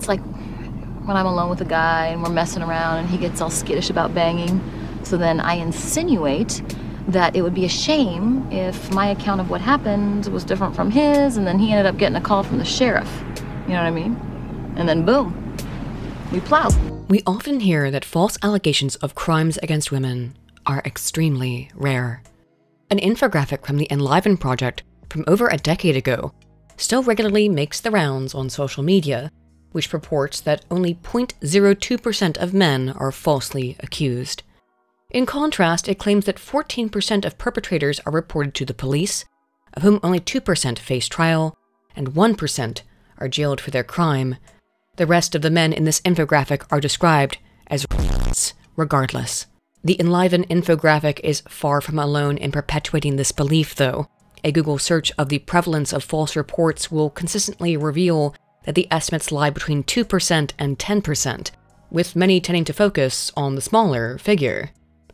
it's like when I'm alone with a guy and we're messing around and he gets all skittish about banging. So then I insinuate that it would be a shame if my account of what happened was different from his, and then he ended up getting a call from the sheriff. You know what I mean? And then boom, we plow. We often hear that false allegations of crimes against women are extremely rare. An infographic from the Enliven Project from over a decade ago still regularly makes the rounds on social media, which purports that only 0.02% of men are falsely accused. In contrast, it claims that 14% of perpetrators are reported to the police, of whom only 2% face trial, and 1% are jailed for their crime. The rest of the men in this infographic are described as regardless. The Enliven infographic is far from alone in perpetuating this belief, though. A Google search of the prevalence of false reports will consistently reveal that the estimates lie between 2% and 10%, with many tending to focus on the smaller figure.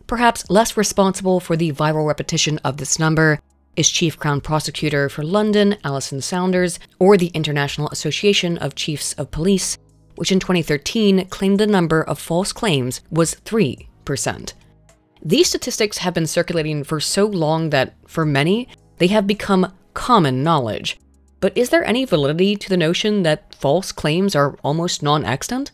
Perhaps less responsible for the viral repetition of this number is Chief Crown Prosecutor for London, Alison Saunders, or the International Association of Chiefs of Police, which in 2013 claimed the number of false claims was 3%. These statistics have been circulating for so long that, for many, they have become common knowledge. But is there any validity to the notion that false claims are almost non extant?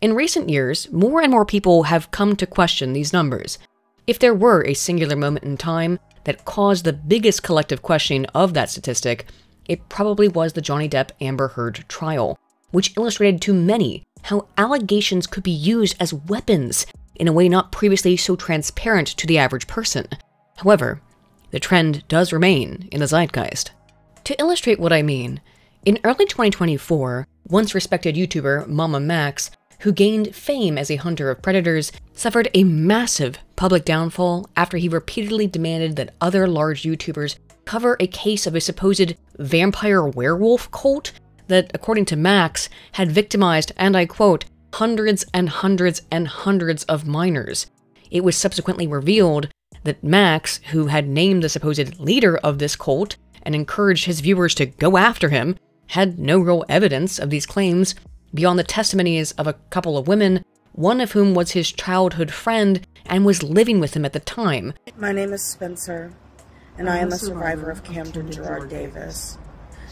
In recent years, more and more people have come to question these numbers. If there were a singular moment in time that caused the biggest collective questioning of that statistic, it probably was the Johnny Depp Amber Heard trial, which illustrated to many how allegations could be used as weapons in a way not previously so transparent to the average person. However, the trend does remain in the zeitgeist. To illustrate what I mean, in early 2024, once respected YouTuber Mama Max, who gained fame as a hunter of predators, suffered a massive public downfall after he repeatedly demanded that other large YouTubers cover a case of a supposed vampire werewolf cult that, according to Max, had victimized, and I quote, hundreds and hundreds and hundreds of minors. It was subsequently revealed that Max, who had named the supposed leader of this cult and encouraged his viewers to go after him, had no real evidence of these claims beyond the testimonies of a couple of women, one of whom was his childhood friend and was living with him at the time. My name is Spencer, and I am a survivor of Camden Gerard Davis,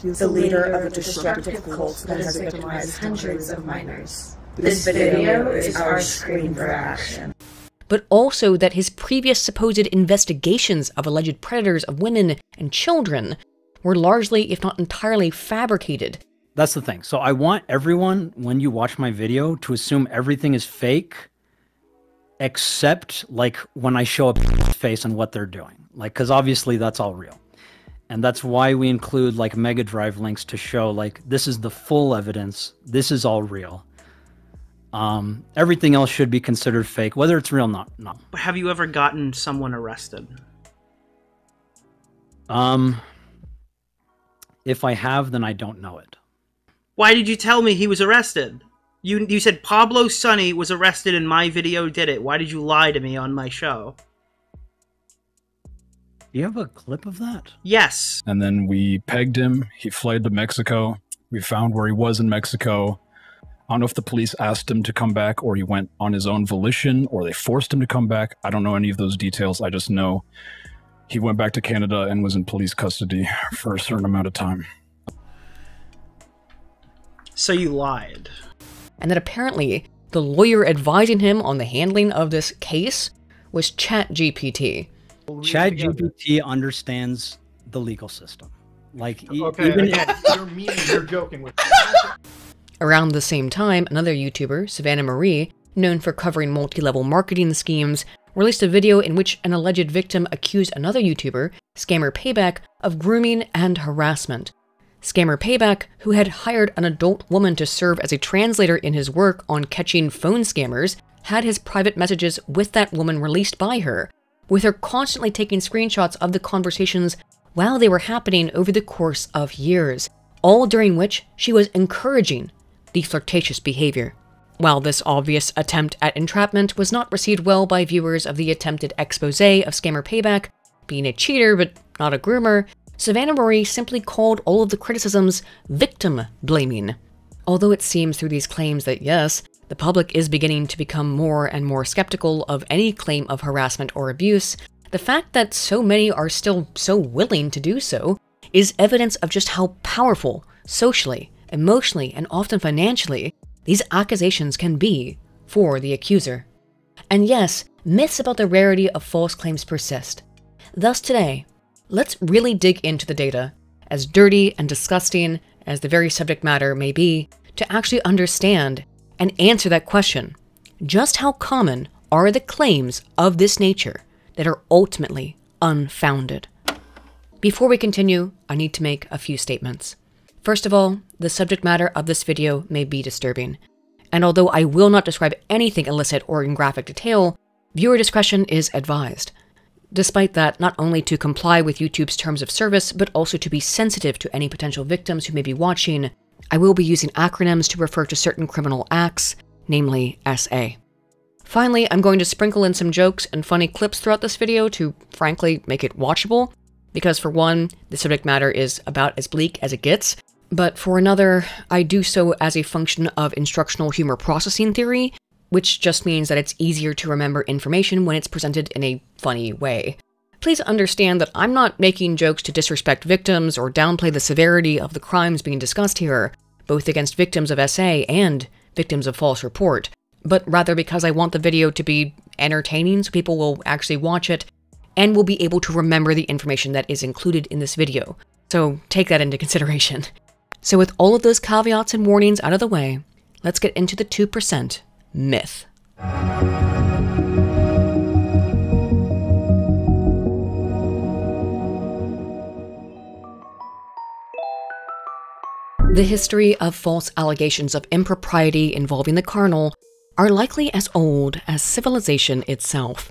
the leader of a destructive cult that has victimized hundreds of minors. This video is our screen for action but also that his previous supposed investigations of alleged predators of women and children were largely, if not entirely, fabricated. That's the thing. So I want everyone, when you watch my video, to assume everything is fake, except like when I show a face and what they're doing. Like, because obviously that's all real. And that's why we include like Mega Drive links to show like this is the full evidence. This is all real. Um, everything else should be considered fake, whether it's real or not. No. But have you ever gotten someone arrested? Um, if I have, then I don't know it. Why did you tell me he was arrested? You you said Pablo Sonny was arrested and my video did it. Why did you lie to me on my show? Do you have a clip of that? Yes. And then we pegged him. He fled to Mexico. We found where he was in Mexico. I don't know if the police asked him to come back or he went on his own volition or they forced him to come back. I don't know any of those details. I just know he went back to Canada and was in police custody for a certain amount of time. So you lied. And that apparently the lawyer advising him on the handling of this case was ChatGPT. ChatGPT understands the legal system. Like, okay, even again, you're meaning you're joking with. Around the same time, another YouTuber, Savannah Marie, known for covering multi-level marketing schemes, released a video in which an alleged victim accused another YouTuber, Scammer Payback, of grooming and harassment. Scammer Payback, who had hired an adult woman to serve as a translator in his work on catching phone scammers, had his private messages with that woman released by her, with her constantly taking screenshots of the conversations while they were happening over the course of years, all during which she was encouraging the flirtatious behavior. While this obvious attempt at entrapment was not received well by viewers of the attempted expose of Scammer Payback, being a cheater but not a groomer, Savannah Marie simply called all of the criticisms victim blaming. Although it seems through these claims that yes, the public is beginning to become more and more skeptical of any claim of harassment or abuse, the fact that so many are still so willing to do so is evidence of just how powerful, socially, emotionally, and often financially, these accusations can be for the accuser. And yes, myths about the rarity of false claims persist. Thus, today, let's really dig into the data, as dirty and disgusting as the very subject matter may be, to actually understand and answer that question. Just how common are the claims of this nature that are ultimately unfounded? Before we continue, I need to make a few statements. First of all, the subject matter of this video may be disturbing, and although I will not describe anything illicit or in graphic detail, viewer discretion is advised. Despite that, not only to comply with YouTube's terms of service, but also to be sensitive to any potential victims who may be watching, I will be using acronyms to refer to certain criminal acts, namely SA. Finally, I'm going to sprinkle in some jokes and funny clips throughout this video to, frankly, make it watchable, because for one, the subject matter is about as bleak as it gets, but for another, I do so as a function of instructional humor processing theory, which just means that it's easier to remember information when it's presented in a funny way. Please understand that I'm not making jokes to disrespect victims or downplay the severity of the crimes being discussed here, both against victims of SA and victims of false report, but rather because I want the video to be entertaining so people will actually watch it and will be able to remember the information that is included in this video. So take that into consideration. So with all of those caveats and warnings out of the way, let's get into the 2% myth. The history of false allegations of impropriety involving the carnal are likely as old as civilization itself.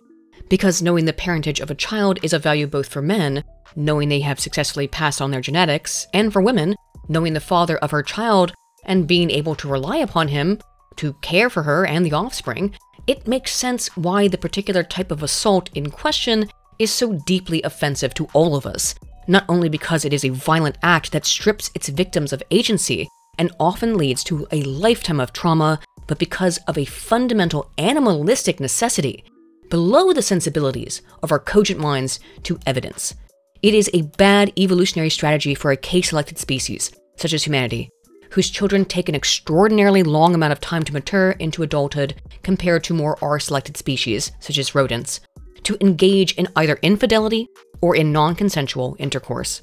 Because knowing the parentage of a child is of value both for men, knowing they have successfully passed on their genetics, and for women, knowing the father of her child and being able to rely upon him to care for her and the offspring, it makes sense why the particular type of assault in question is so deeply offensive to all of us, not only because it is a violent act that strips its victims of agency and often leads to a lifetime of trauma, but because of a fundamental animalistic necessity below the sensibilities of our cogent minds to evidence. It is a bad evolutionary strategy for a K selected species, such as humanity, whose children take an extraordinarily long amount of time to mature into adulthood compared to more R selected species, such as rodents, to engage in either infidelity or in non consensual intercourse.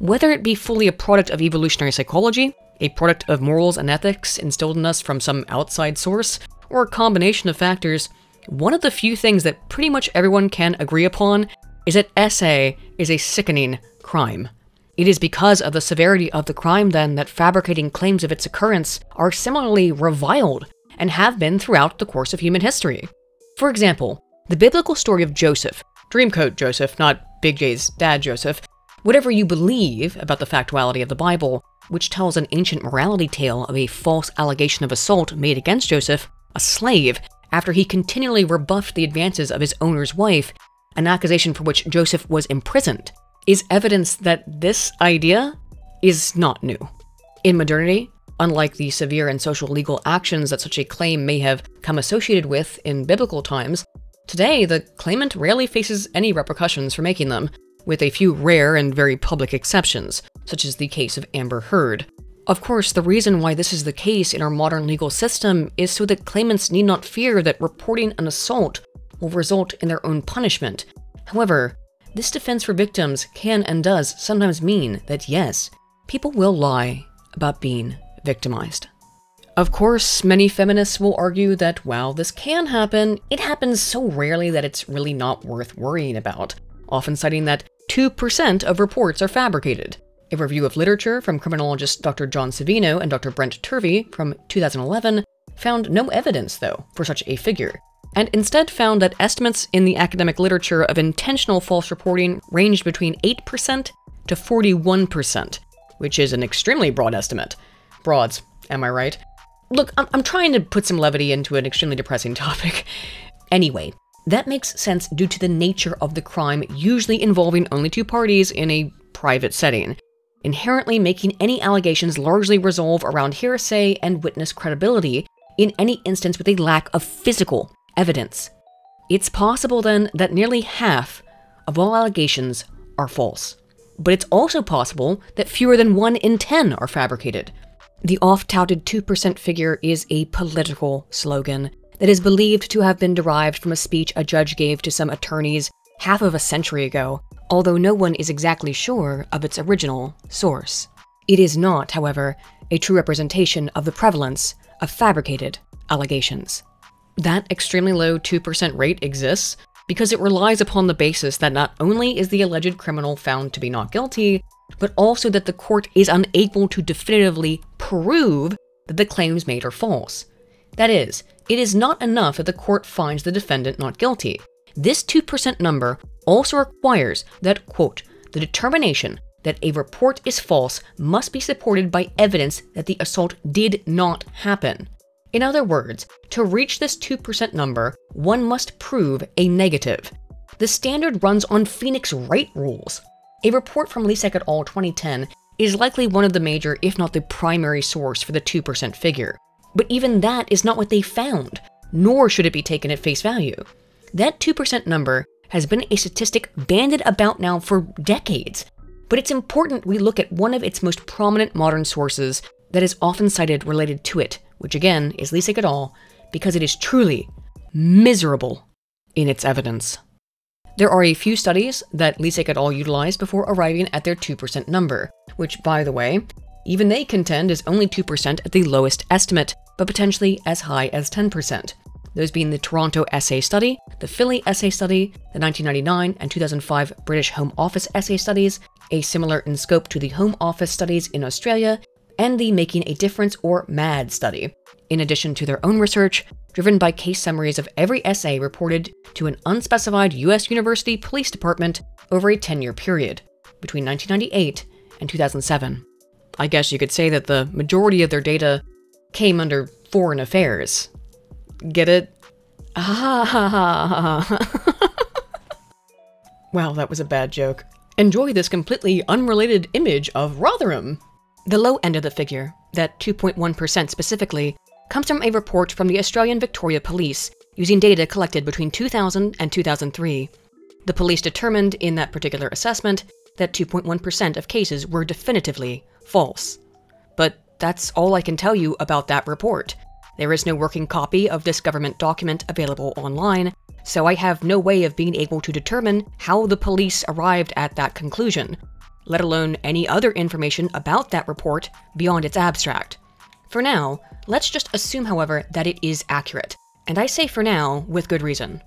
Whether it be fully a product of evolutionary psychology, a product of morals and ethics instilled in us from some outside source, or a combination of factors, one of the few things that pretty much everyone can agree upon is that SA is a sickening crime. It is because of the severity of the crime, then, that fabricating claims of its occurrence are similarly reviled and have been throughout the course of human history. For example, the biblical story of Joseph, Dreamcoat Joseph, not Big J's dad Joseph, whatever you believe about the factuality of the Bible, which tells an ancient morality tale of a false allegation of assault made against Joseph, a slave, after he continually rebuffed the advances of his owner's wife, an accusation for which Joseph was imprisoned, is evidence that this idea is not new. In modernity, unlike the severe and social legal actions that such a claim may have come associated with in biblical times, today the claimant rarely faces any repercussions for making them, with a few rare and very public exceptions, such as the case of Amber Heard. Of course, the reason why this is the case in our modern legal system is so that claimants need not fear that reporting an assault will result in their own punishment. However, this defense for victims can and does sometimes mean that yes, people will lie about being victimized. Of course, many feminists will argue that while this can happen, it happens so rarely that it's really not worth worrying about, often citing that 2% of reports are fabricated. A review of literature from criminologist Dr. John Savino and Dr. Brent Turvey from 2011 found no evidence, though, for such a figure, and instead found that estimates in the academic literature of intentional false reporting ranged between 8% to 41%, which is an extremely broad estimate. Broads, am I right? Look, I'm, I'm trying to put some levity into an extremely depressing topic. anyway, that makes sense due to the nature of the crime usually involving only two parties in a private setting. inherently making any allegations largely revolve around hearsay and witness credibility in any instance with a lack of physical evidence. It's possible then that nearly half of all allegations are false. But it's also possible that fewer than 1 in 10 are fabricated. The oft touted 2% figure is a political slogan that is believed to have been derived from a speech a judge gave to some attorneys half of a century ago, although no one is exactly sure of its original source. It is not, however, a true representation of the prevalence of fabricated allegations. That extremely low 2% rate exists because it relies upon the basis that not only is the alleged criminal found to be not guilty, but also that the court is unable to definitively prove that the claims made are false. That is, it is not enough that the court finds the defendant not guilty. This 2% number also requires that, quote, the determination that a report is false must be supported by evidence that the assault did not happen. In other words, to reach this 2% number, one must prove a negative. The standard runs on Phoenix Wright rules. A report from Lisak et al. 2010 is likely one of the major, if not the primary source for the 2% figure. But even that is not what they found, nor should it be taken at face value. That 2% number has been a statistic banded about now for decades, but it's important we look at one of its most prominent modern sources that is often cited related to it, which again is et al., because it is truly miserable in its evidence. There are a few studies that Lisak et al. utilized before arriving at their 2% number, which, by the way, even they contend is only 2% at the lowest estimate, but potentially as high as 10%. Those being the Toronto SA Study, the Philly SA Study, the 1999 and 2005 British Home Office SA Studies, a similar in scope to the Home Office Studies in Australia, and the Making a Difference or MAD study, in addition to their own research, driven by case summaries of every SA reported to an unspecified US University Police Department over a 10 year period, between 1998 and 2007. I guess you could say that the majority of their data came under foreign affairs. Get it? Ah. Wow, that was a bad joke. Enjoy this completely unrelated image of Rotherham. The low end of the figure, that 2.1% specifically, comes from a report from the Australian Victoria Police using data collected between 2000 and 2003. The police determined in that particular assessment that 2.1% of cases were definitively false. But that's all I can tell you about that report. There is no working copy of this government document available online, so I have no way of being able to determine how the police arrived at that conclusion, let alone any other information about that report beyond its abstract. For now, let's just assume, however, that it is accurate. And I say for now, with good reason.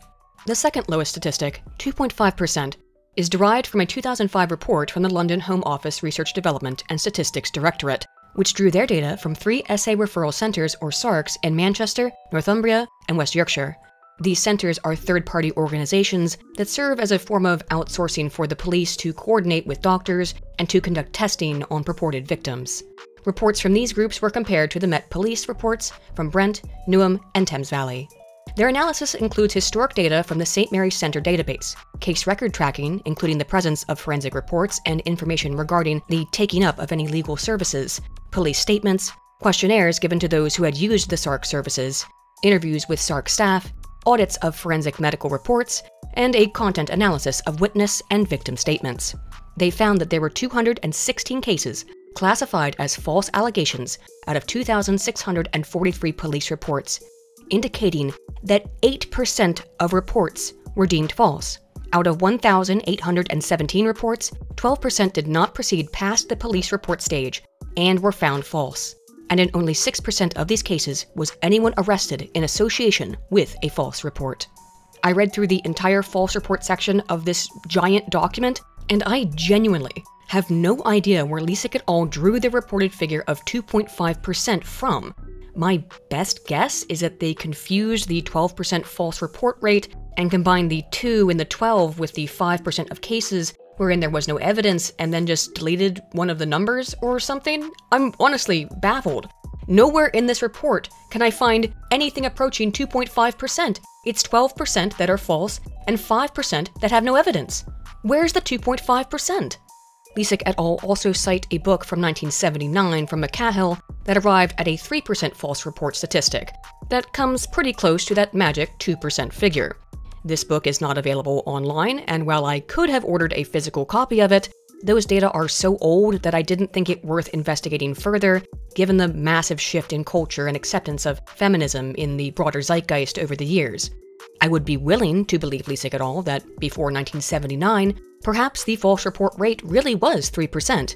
The second lowest statistic, 2.5%, is derived from a 2005 report from the London Home Office Research Development and Statistics Directorate, which drew their data from three SA referral centres or SARCs in Manchester, Northumbria, and West Yorkshire. These centers are third party organizations that serve as a form of outsourcing for the police to coordinate with doctors and to conduct testing on purported victims. Reports from these groups were compared to the Met Police reports from Brent, Newham, and Thames Valley. Their analysis includes historic data from the St. Mary's Center database, case record tracking, including the presence of forensic reports and information regarding the taking up of any legal services, police statements, questionnaires given to those who had used the SARC services, interviews with SARC staff, audits of forensic medical reports, and a content analysis of witness and victim statements. They found that there were 216 cases classified as false allegations out of 2,643 police reports, indicating that 8% of reports were deemed false. Out of 1,817 reports, 12% did not proceed past the police report stage and were found false and in only 6% of these cases was anyone arrested in association with a false report. I read through the entire false report section of this giant document, and I genuinely have no idea where Lisak et al. drew the reported figure of 2.5% from. My best guess is that they confused the 12% false report rate and combined the 2 and the 12 with the 5% of cases wherein there was no evidence and then just deleted one of the numbers or something? I'm honestly baffled. Nowhere in this report can I find anything approaching 2.5%. It's 12% that are false and 5% that have no evidence. Where's the 2.5%? Lisak et al. also cite a book from 1979 from McCahill that arrived at a 3% false report statistic. That comes pretty close to that magic 2% figure. This book is not available online, and while I could have ordered a physical copy of it, those data are so old that I didn't think it worth investigating further, given the massive shift in culture and acceptance of feminism in the broader zeitgeist over the years. I would be willing to believe Lisak et al. that before 1979, perhaps the false report rate really was 3%.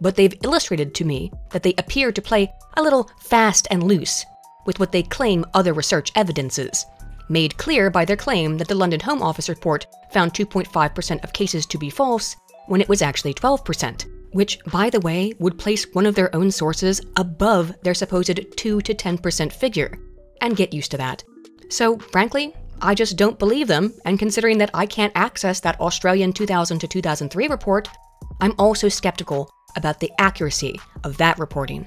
But they've illustrated to me that they appear to play a little fast and loose with what they claim other research evidence is, made clear by their claim that the London Home Office report found 2.5% of cases to be false when it was actually 12%, which, by the way, would place one of their own sources above their supposed 2 to 10% figure. And get used to that. So, frankly, I just don't believe them, and considering that I can't access that Australian 2000 to 2003 report, I'm also skeptical about the accuracy of that reporting.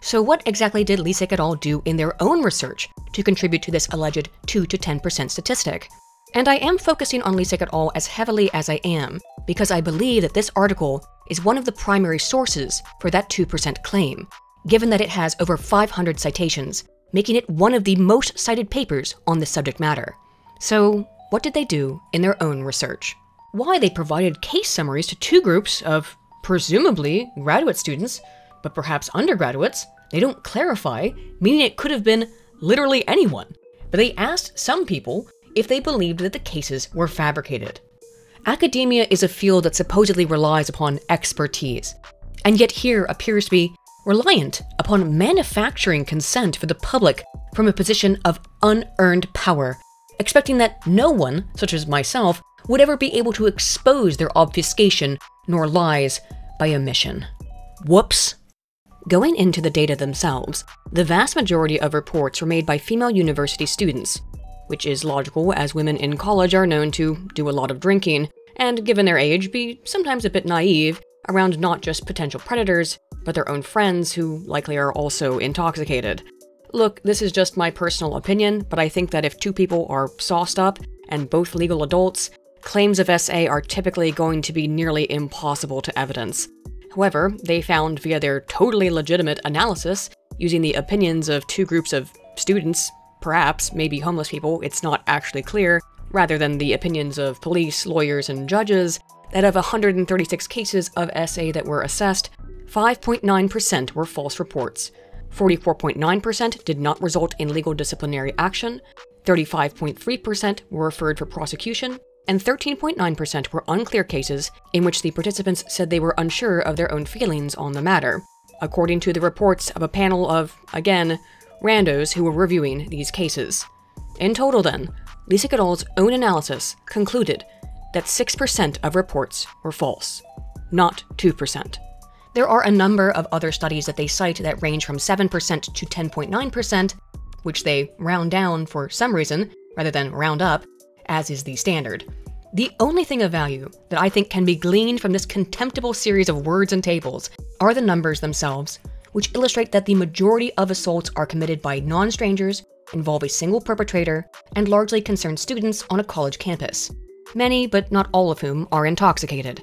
So, what exactly did Lisak et al. do in their own research to contribute to this alleged 2 to 10% statistic? And I am focusing on Lisak et al. as heavily as I am, because I believe that this article is one of the primary sources for that 2% claim, given that it has over 500 citations, making it one of the most cited papers on this subject matter. So, what did they do in their own research? Why they provided case summaries to two groups of presumably graduate students, but perhaps undergraduates, they don't clarify, meaning it could have been literally anyone. But they asked some people if they believed that the cases were fabricated. Academia is a field that supposedly relies upon expertise, and yet here appears to be reliant upon manufacturing consent for the public from a position of unearned power, expecting that no one, such as myself, would ever be able to expose their obfuscation nor lies by omission. Whoops. Going into the data themselves, the vast majority of reports were made by female university students, which is logical as women in college are known to do a lot of drinking, and given their age, be sometimes a bit naive around not just potential predators, but their own friends who likely are also intoxicated. Look, this is just my personal opinion, but I think that if two people are sauced up and both legal adults, claims of SA are typically going to be nearly impossible to evidence. However, they found via their totally legitimate analysis, using the opinions of two groups of students perhaps, maybe homeless people, it's not actually clear, rather than the opinions of police, lawyers, and judges, that of 136 cases of SA that were assessed, 5.9% were false reports. 44.9% did not result in legal disciplinary action, 35.3% were referred for prosecution, and 13.9% were unclear cases in which the participants said they were unsure of their own feelings on the matter, according to the reports of a panel of, again, randos who were reviewing these cases. In total, then, et al.'s own analysis concluded that 6% of reports were false, not 2%. There are a number of other studies that they cite that range from 7% to 10.9%, which they round down for some reason, rather than round up, as is the standard. The only thing of value that I think can be gleaned from this contemptible series of words and tables are the numbers themselves, which illustrate that the majority of assaults are committed by non strangers, involve a single perpetrator, and largely concern students on a college campus. Many, but not all of whom, are intoxicated.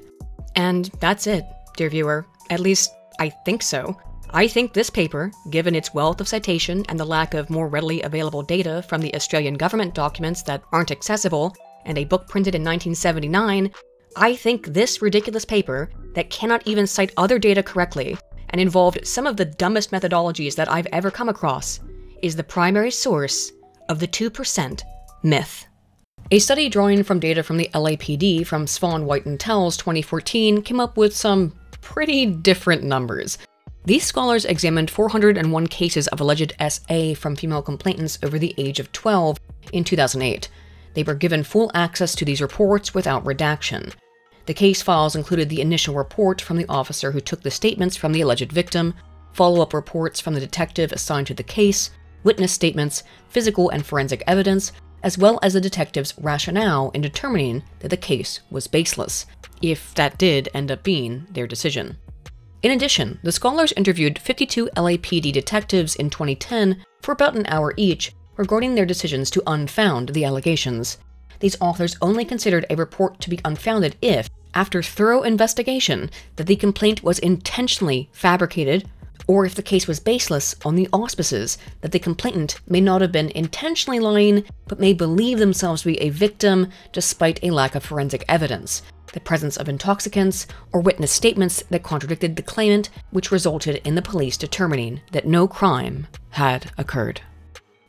And that's it, dear viewer. At least, I think so. I think this paper, given its wealth of citation and the lack of more readily available data from the Australian government documents that aren't accessible, and a book printed in 1979, I think this ridiculous paper, that cannot even cite other data correctly, and involved some of the dumbest methodologies that I've ever come across, is the primary source of the 2% myth. A study drawing from data from the LAPD from Swan White and Tellis 2014 came up with some pretty different numbers. These scholars examined 401 cases of alleged SA from female complainants over the age of 12 in 2008. They were given full access to these reports without redaction. The case files included the initial report from the officer who took the statements from the alleged victim, follow up reports from the detective assigned to the case, witness statements, physical and forensic evidence, as well as the detective's rationale in determining that the case was baseless, if that did end up being their decision. In addition, the scholars interviewed 52 LAPD detectives in 2010 for about an hour each regarding their decisions to unfound the allegations. These authors only considered a report to be unfounded if, after thorough investigation, that the complaint was intentionally fabricated, or if the case was baseless on the auspices that the complainant may not have been intentionally lying, but may believe themselves to be a victim despite a lack of forensic evidence, the presence of intoxicants, or witness statements that contradicted the claimant, which resulted in the police determining that no crime had occurred.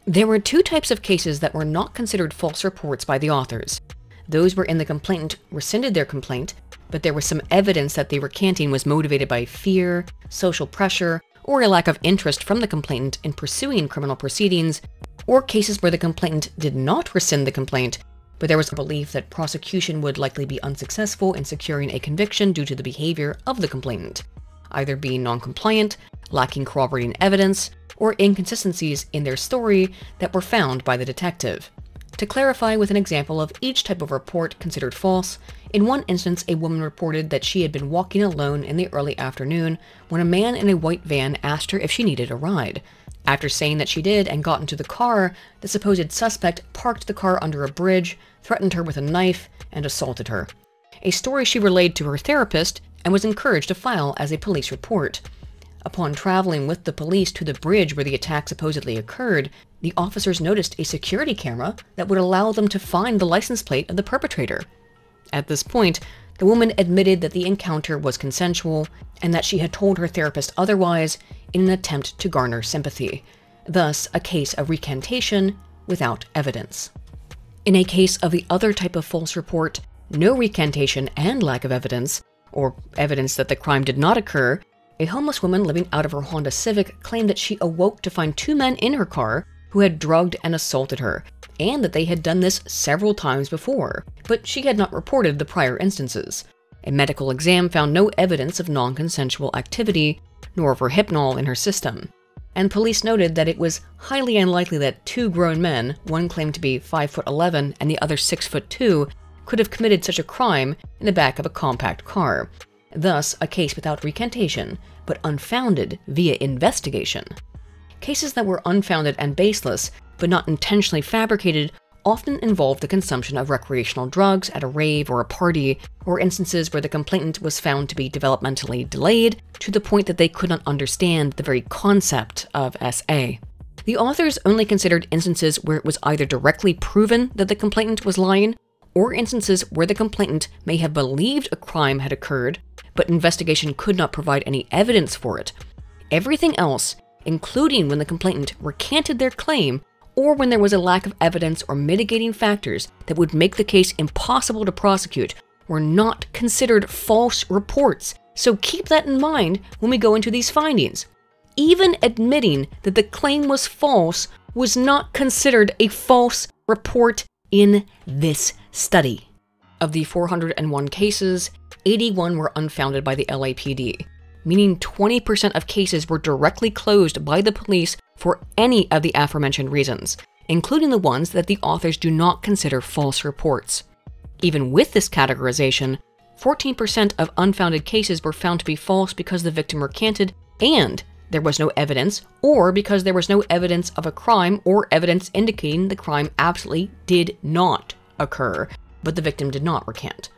There were two types of cases that were not considered false reports by the authors. Those were in the complainant rescinded their complaint, but there was some evidence that the recanting was motivated by fear, social pressure, or a lack of interest from the complainant in pursuing criminal proceedings, or cases where the complainant did not rescind the complaint, but there was a belief that prosecution would likely be unsuccessful in securing a conviction due to the behavior of the complainant, either being non-compliant, lacking corroborating evidence, or inconsistencies in their story that were found by the detective. To clarify with an example of each type of report considered false, in one instance a woman reported that she had been walking alone in the early afternoon when a man in a white van asked her if she needed a ride. After saying that she did and got into the car, the supposed suspect parked the car under a bridge, threatened her with a knife, and assaulted her. A story she relayed to her therapist and was encouraged to file as a police report. Upon traveling with the police to the bridge where the attack supposedly occurred, the officers noticed a security camera that would allow them to find the license plate of the perpetrator. At this point, the woman admitted that the encounter was consensual and that she had told her therapist otherwise in an attempt to garner sympathy, thus a case of recantation without evidence. In a case of the other type of false report, no recantation and lack of evidence, or evidence that the crime did not occur, a homeless woman living out of her Honda Civic claimed that she awoke to find two men in her car who had drugged and assaulted her, and that they had done this several times before, but she had not reported the prior instances. A medical exam found no evidence of non-consensual activity, nor of rohypnol in her system. And police noted that it was highly unlikely that two grown men, one claimed to be 5 foot 11 and the other 6 foot 2, could have committed such a crime in the back of a compact car. Thus, a case without recantation, but unfounded via investigation. Cases that were unfounded and baseless, but not intentionally fabricated, often involved the consumption of recreational drugs at a rave or a party, or instances where the complainant was found to be developmentally delayed to the point that they could not understand the very concept of SA. The authors only considered instances where it was either directly proven that the complainant was lying, or instances where the complainant may have believed a crime had occurred, but investigation could not provide any evidence for it. Everything else, including when the complainant recanted their claim, or when there was a lack of evidence or mitigating factors that would make the case impossible to prosecute, were not considered false reports. So keep that in mind when we go into these findings. Even admitting that the claim was false was not considered a false report in this study. Of the 401 cases, 81 were unfounded by the LAPD, meaning 20% of cases were directly closed by the police for any of the aforementioned reasons, including the ones that the authors do not consider false reports. Even with this categorization, 14% of unfounded cases were found to be false because the victim recanted and there was no evidence, or because there was no evidence of a crime or evidence indicating the crime absolutely did not occur, but the victim did not recant.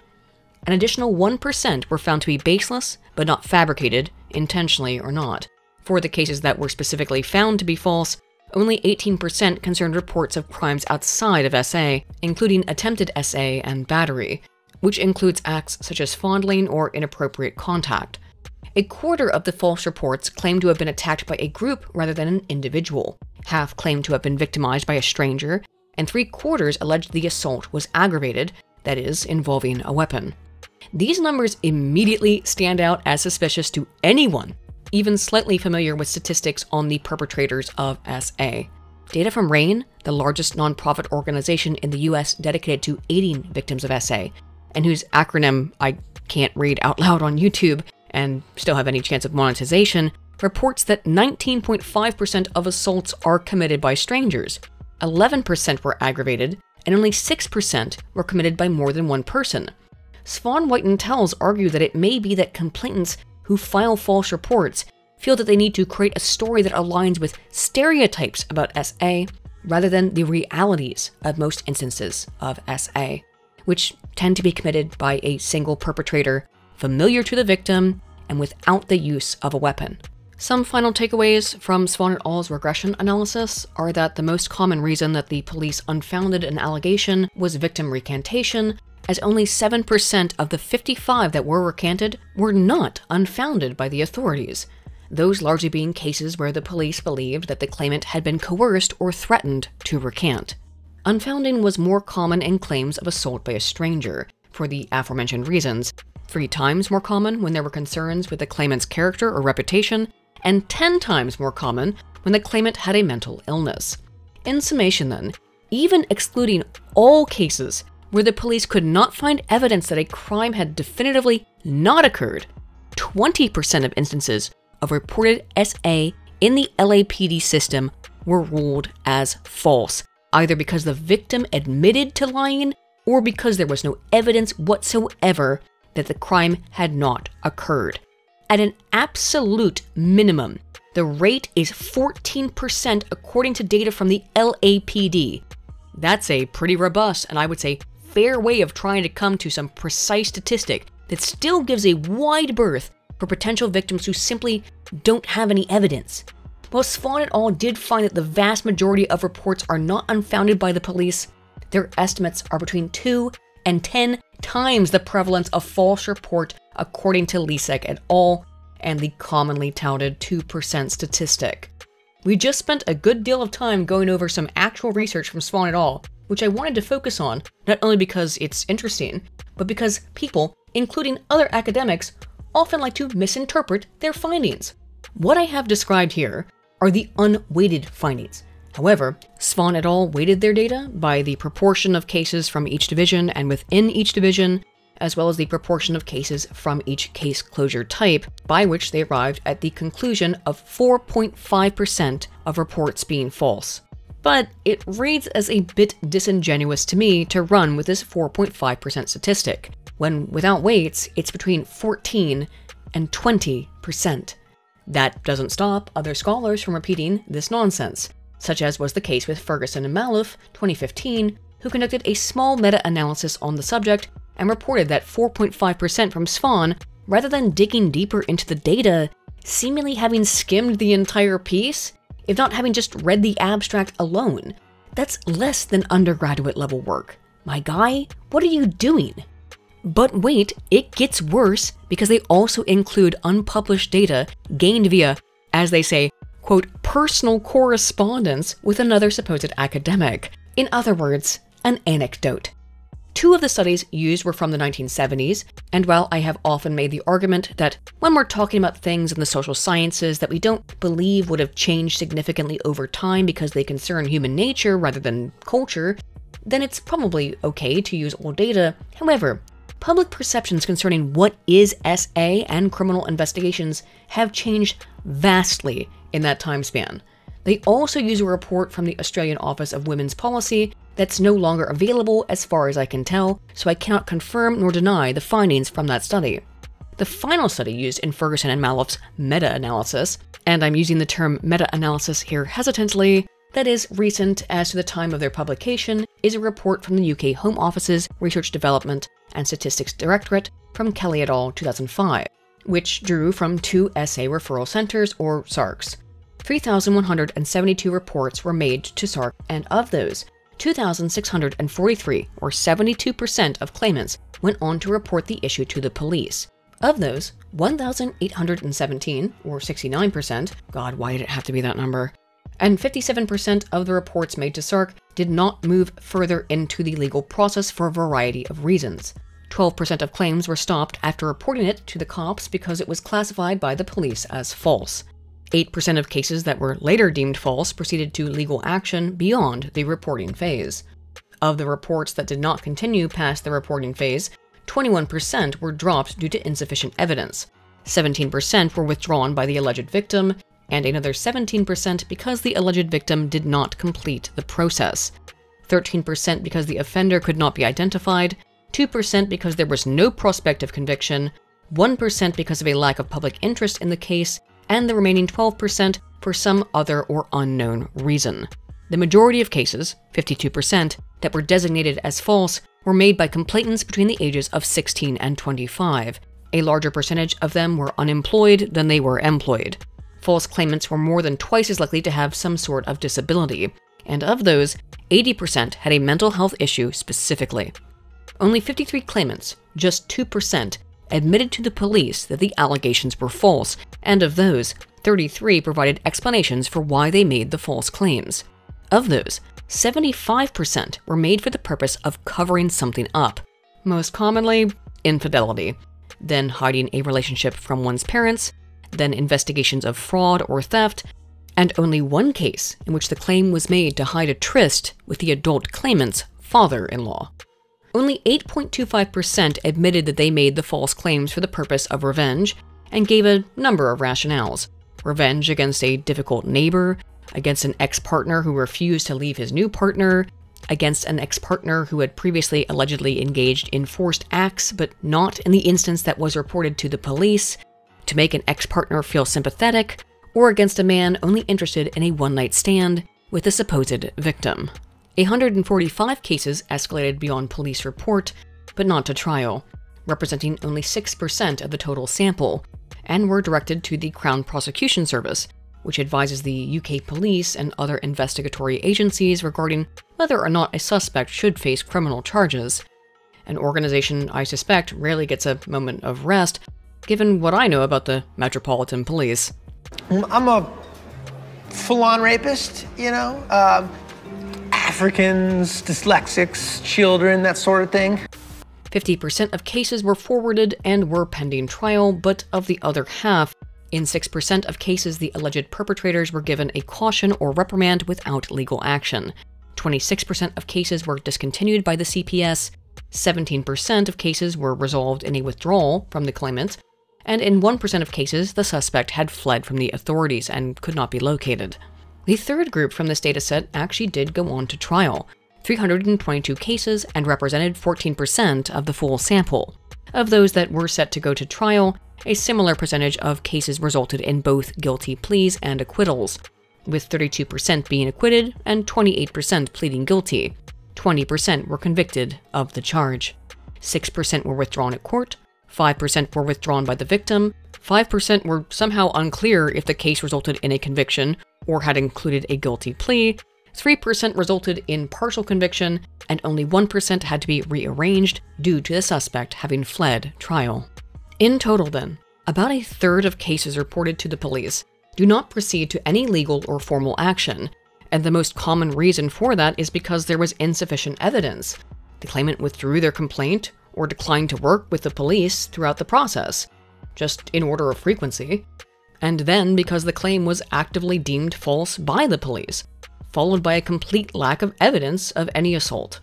An additional 1% were found to be baseless, but not fabricated, intentionally or not. For the cases that were specifically found to be false, only 18% concerned reports of crimes outside of SA, including attempted SA and battery, which includes acts such as fondling or inappropriate contact. A quarter of the false reports claimed to have been attacked by a group rather than an individual. Half claimed to have been victimized by a stranger, and three quarters alleged the assault was aggravated, that is, involving a weapon. These numbers immediately stand out as suspicious to anyone even slightly familiar with statistics on the perpetrators of SA. Data from RAINN, the largest nonprofit organization in the US dedicated to aiding victims of SA, and whose acronym I can't read out loud on YouTube and still have any chance of monetization, reports that 19.5% of assaults are committed by strangers, 11% were aggravated, and only 6% were committed by more than one person. Svan White and Tellis argue that it may be that complainants who file false reports feel that they need to create a story that aligns with stereotypes about SA rather than the realities of most instances of SA. which tend to be committed by a single perpetrator, familiar to the victim, and without the use of a weapon. Some final takeaways from Swan et al.'s regression analysis are that the most common reason that the police unfounded an allegation was victim recantation, as only 7% of the 55 that were recanted were not unfounded by the authorities, those largely being cases where the police believed that the claimant had been coerced or threatened to recant. Unfounding was more common in claims of assault by a stranger, for the aforementioned reasons, three times more common when there were concerns with the claimant's character or reputation, and 10 times more common when the claimant had a mental illness. In summation, then, even excluding all cases where the police could not find evidence that a crime had definitively not occurred, 20% of instances of reported SA in the LAPD system were ruled as false, either because the victim admitted to lying or because there was no evidence whatsoever that the crime had not occurred. At an absolute minimum, the rate is 14% according to data from the LAPD. That's a pretty robust and I would say fair way of trying to come to some precise statistic that still gives a wide berth for potential victims who simply don't have any evidence. While Swan et al. did find that the vast majority of reports are not unfounded by the police, their estimates are between 2 and 10 times the prevalence of false report according to Lisak et al. and the commonly touted 2% statistic. We just spent a good deal of time going over some actual research from Swan et al., which I wanted to focus on, not only because it's interesting, but because people, including other academics, often like to misinterpret their findings. What I have described here are the unweighted findings. However, Swan et al. weighted their data by the proportion of cases from each division and within each division, as well as the proportion of cases from each case closure type, by which they arrived at the conclusion of 4.5% of reports being false. But it reads as a bit disingenuous to me to run with this 4.5% statistic, when without weights, it's between 14 and 20%. That doesn't stop other scholars from repeating this nonsense, such as was the case with Ferguson and Malouff, 2015, who conducted a small meta-analysis on the subject and reported that 4.5% from Swan, rather than digging deeper into the data, seemingly having skimmed the entire piece, if not having just read the abstract alone. That's less than undergraduate level work. My guy, what are you doing? But wait, it gets worse because they also include unpublished data gained via, as they say, quote, personal correspondence with another supposed academic. In other words, an anecdote. Two of the studies used were from the 1970s, and while I have often made the argument that when we're talking about things in the social sciences that we don't believe would have changed significantly over time because they concern human nature rather than culture, then it's probably okay to use old data. However, public perceptions concerning what is SA and criminal investigations have changed vastly in that time span. They also use a report from the Australian Office of Women's Policy that's no longer available as far as I can tell, so I cannot confirm nor deny the findings from that study. The final study used in Ferguson and Malouff's meta-analysis, and I'm using the term meta-analysis here hesitantly, that is recent as to the time of their publication, is a report from the UK Home Office's Research Development and Statistics Directorate from Kelly et al. 2005, which drew from two SA referral centers, or SARCs. 3,172 reports were made to SARC, and of those, 2,643, or 72% of claimants, went on to report the issue to the police. Of those, 1,817, or 69%, God, why did it have to be that number? And 57% of the reports made to SARC did not move further into the legal process for a variety of reasons. 12% of claims were stopped after reporting it to the cops because it was classified by the police as false. 8% of cases that were later deemed false proceeded to legal action beyond the reporting phase. Of the reports that did not continue past the reporting phase, 21% were dropped due to insufficient evidence, 17% were withdrawn by the alleged victim, and another 17% because the alleged victim did not complete the process, 13% because the offender could not be identified, 2% because there was no prospect of conviction, 1% because of a lack of public interest in the case, and the remaining 12% for some other or unknown reason. The majority of cases, 52%, that were designated as false were made by complainants between the ages of 16 and 25. A larger percentage of them were unemployed than they were employed. False claimants were more than twice as likely to have some sort of disability, and of those, 80% had a mental health issue specifically. Only 53 claimants, just 2%, admitted to the police that the allegations were false, and of those, 33 provided explanations for why they made the false claims. Of those, 75% were made for the purpose of covering something up, most commonly, infidelity, then hiding a relationship from one's parents, then investigations of fraud or theft, and only one case in which the claim was made to hide a tryst with the adult claimant's father in law. Only 8.25% admitted that they made the false claims for the purpose of revenge and gave a number of rationales revenge against a difficult neighbor, against an ex partner who refused to leave his new partner, against an ex partner who had previously allegedly engaged in forced acts, but not in the instance that was reported to the police, to make an ex partner feel sympathetic, or against a man only interested in a one night stand with the supposed victim. 145 cases escalated beyond police report, but not to trial, representing only 6% of the total sample, and were directed to the Crown Prosecution Service, which advises the UK police and other investigatory agencies regarding whether or not a suspect should face criminal charges. An organization I suspect rarely gets a moment of rest, given what I know about the Metropolitan Police. I'm a full on rapist, you know? Um, Africans, dyslexics, children, that sort of thing. 50% of cases were forwarded and were pending trial, but of the other half, in 6% of cases, the alleged perpetrators were given a caution or reprimand without legal action. 26% of cases were discontinued by the CPS, 17% of cases were resolved in a withdrawal from the claimant, and in 1% of cases, the suspect had fled from the authorities and could not be located. The third group from this dataset actually did go on to trial, 322 cases and represented 14% of the full sample. Of those that were set to go to trial, a similar percentage of cases resulted in both guilty pleas and acquittals, with 32% being acquitted and 28% pleading guilty. 20% were convicted of the charge. 6% were withdrawn at court, 5% were withdrawn by the victim, 5% were somehow unclear if the case resulted in a conviction or had included a guilty plea, 3% resulted in partial conviction, and only 1% had to be rearranged due to the suspect having fled trial. In total, then, about a third of cases reported to the police do not proceed to any legal or formal action, and the most common reason for that is because there was insufficient evidence. The claimant withdrew their complaint or declined to work with the police throughout the process, just in order of frequency, and then because the claim was actively deemed false by the police, followed by a complete lack of evidence of any assault.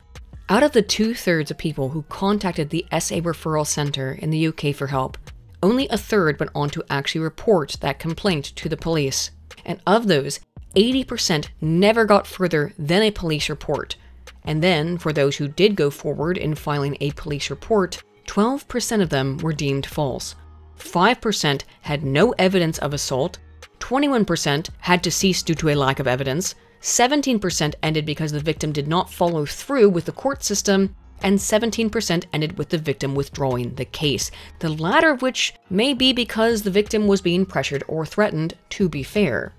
Out of the two thirds of people who contacted the SA Referral Centre in the UK for help, only a third went on to actually report that complaint to the police. And of those, 80% never got further than a police report. And then, for those who did go forward in filing a police report, 12% of them were deemed false. 5% had no evidence of assault, 21% had to cease due to a lack of evidence, 17% ended because the victim did not follow through with the court system, and 17% ended with the victim withdrawing the case, the latter of which may be because the victim was being pressured or threatened, to be fair.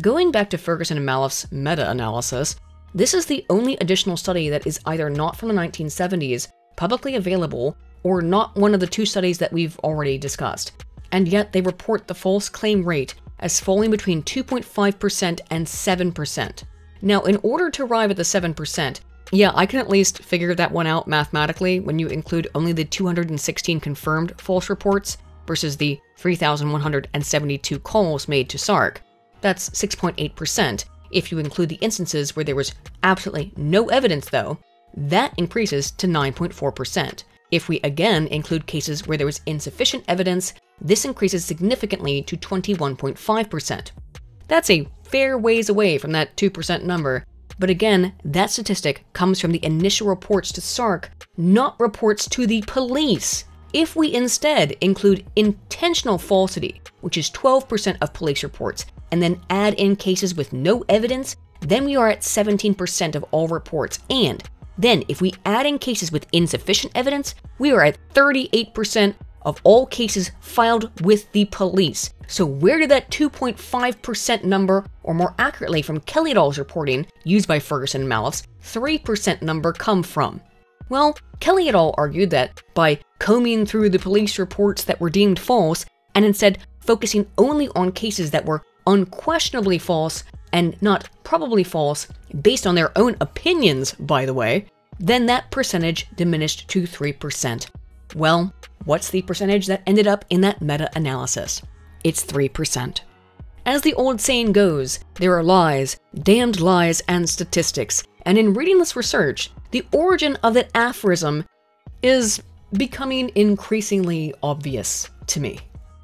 Going back to Ferguson and Malouff's meta analysis, this is the only additional study that is either not from the 1970s, publicly available, or not one of the two studies that we've already discussed. And yet they report the false claim rate as falling between 2.5% and 7%. Now, in order to arrive at the 7%, yeah, I can at least figure that one out mathematically when you include only the 216 confirmed false reports versus the 3,172 calls made to SARC. That's 6.8%. If you include the instances where there was absolutely no evidence, though, that increases to 9.4%. If we again include cases where there was insufficient evidence, this increases significantly to 21.5%. That's a fair ways away from that 2% number, but again, that statistic comes from the initial reports to SARC, not reports to the police. If we instead include intentional falsity, which is 12% of police reports, and then add in cases with no evidence, then we are at 17% of all reports, and Then, if we add in cases with insufficient evidence, we are at 38% of all cases filed with the police. So, where did that 2.5% number, or more accurately from Kelly et al.'s reporting used by Ferguson and Malouff's 3% number, come from? Well, Kelly et al. argued that by combing through the police reports that were deemed false and instead focusing only on cases that were unquestionably false and not probably false, based on their own opinions, by the way, then that percentage diminished to 3%. Well, what's the percentage that ended up in that meta analysis? It's 3%. As the old saying goes, there are lies, damned lies, and statistics. And in reading this research, the origin of that aphorism is becoming increasingly obvious to me.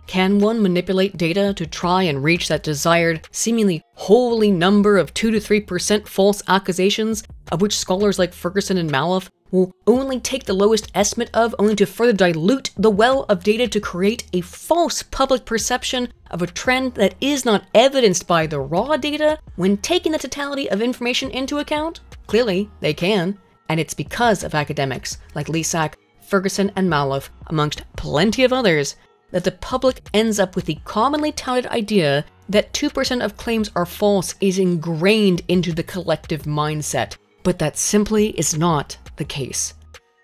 Can one manipulate data to try and reach that desired, seemingly holy number of 2 to 3% false accusations, of which scholars like Ferguson and Malouff will only take the lowest estimate of, only to further dilute the well of data to create a false public perception of a trend that is not evidenced by the raw data when taking the totality of information into account? Clearly, they can. And it's because of academics like Lisak, Ferguson, and Malouff, amongst plenty of others, that the public ends up with the commonly touted idea that 2% of claims are false is ingrained into the collective mindset. But that simply is not the case.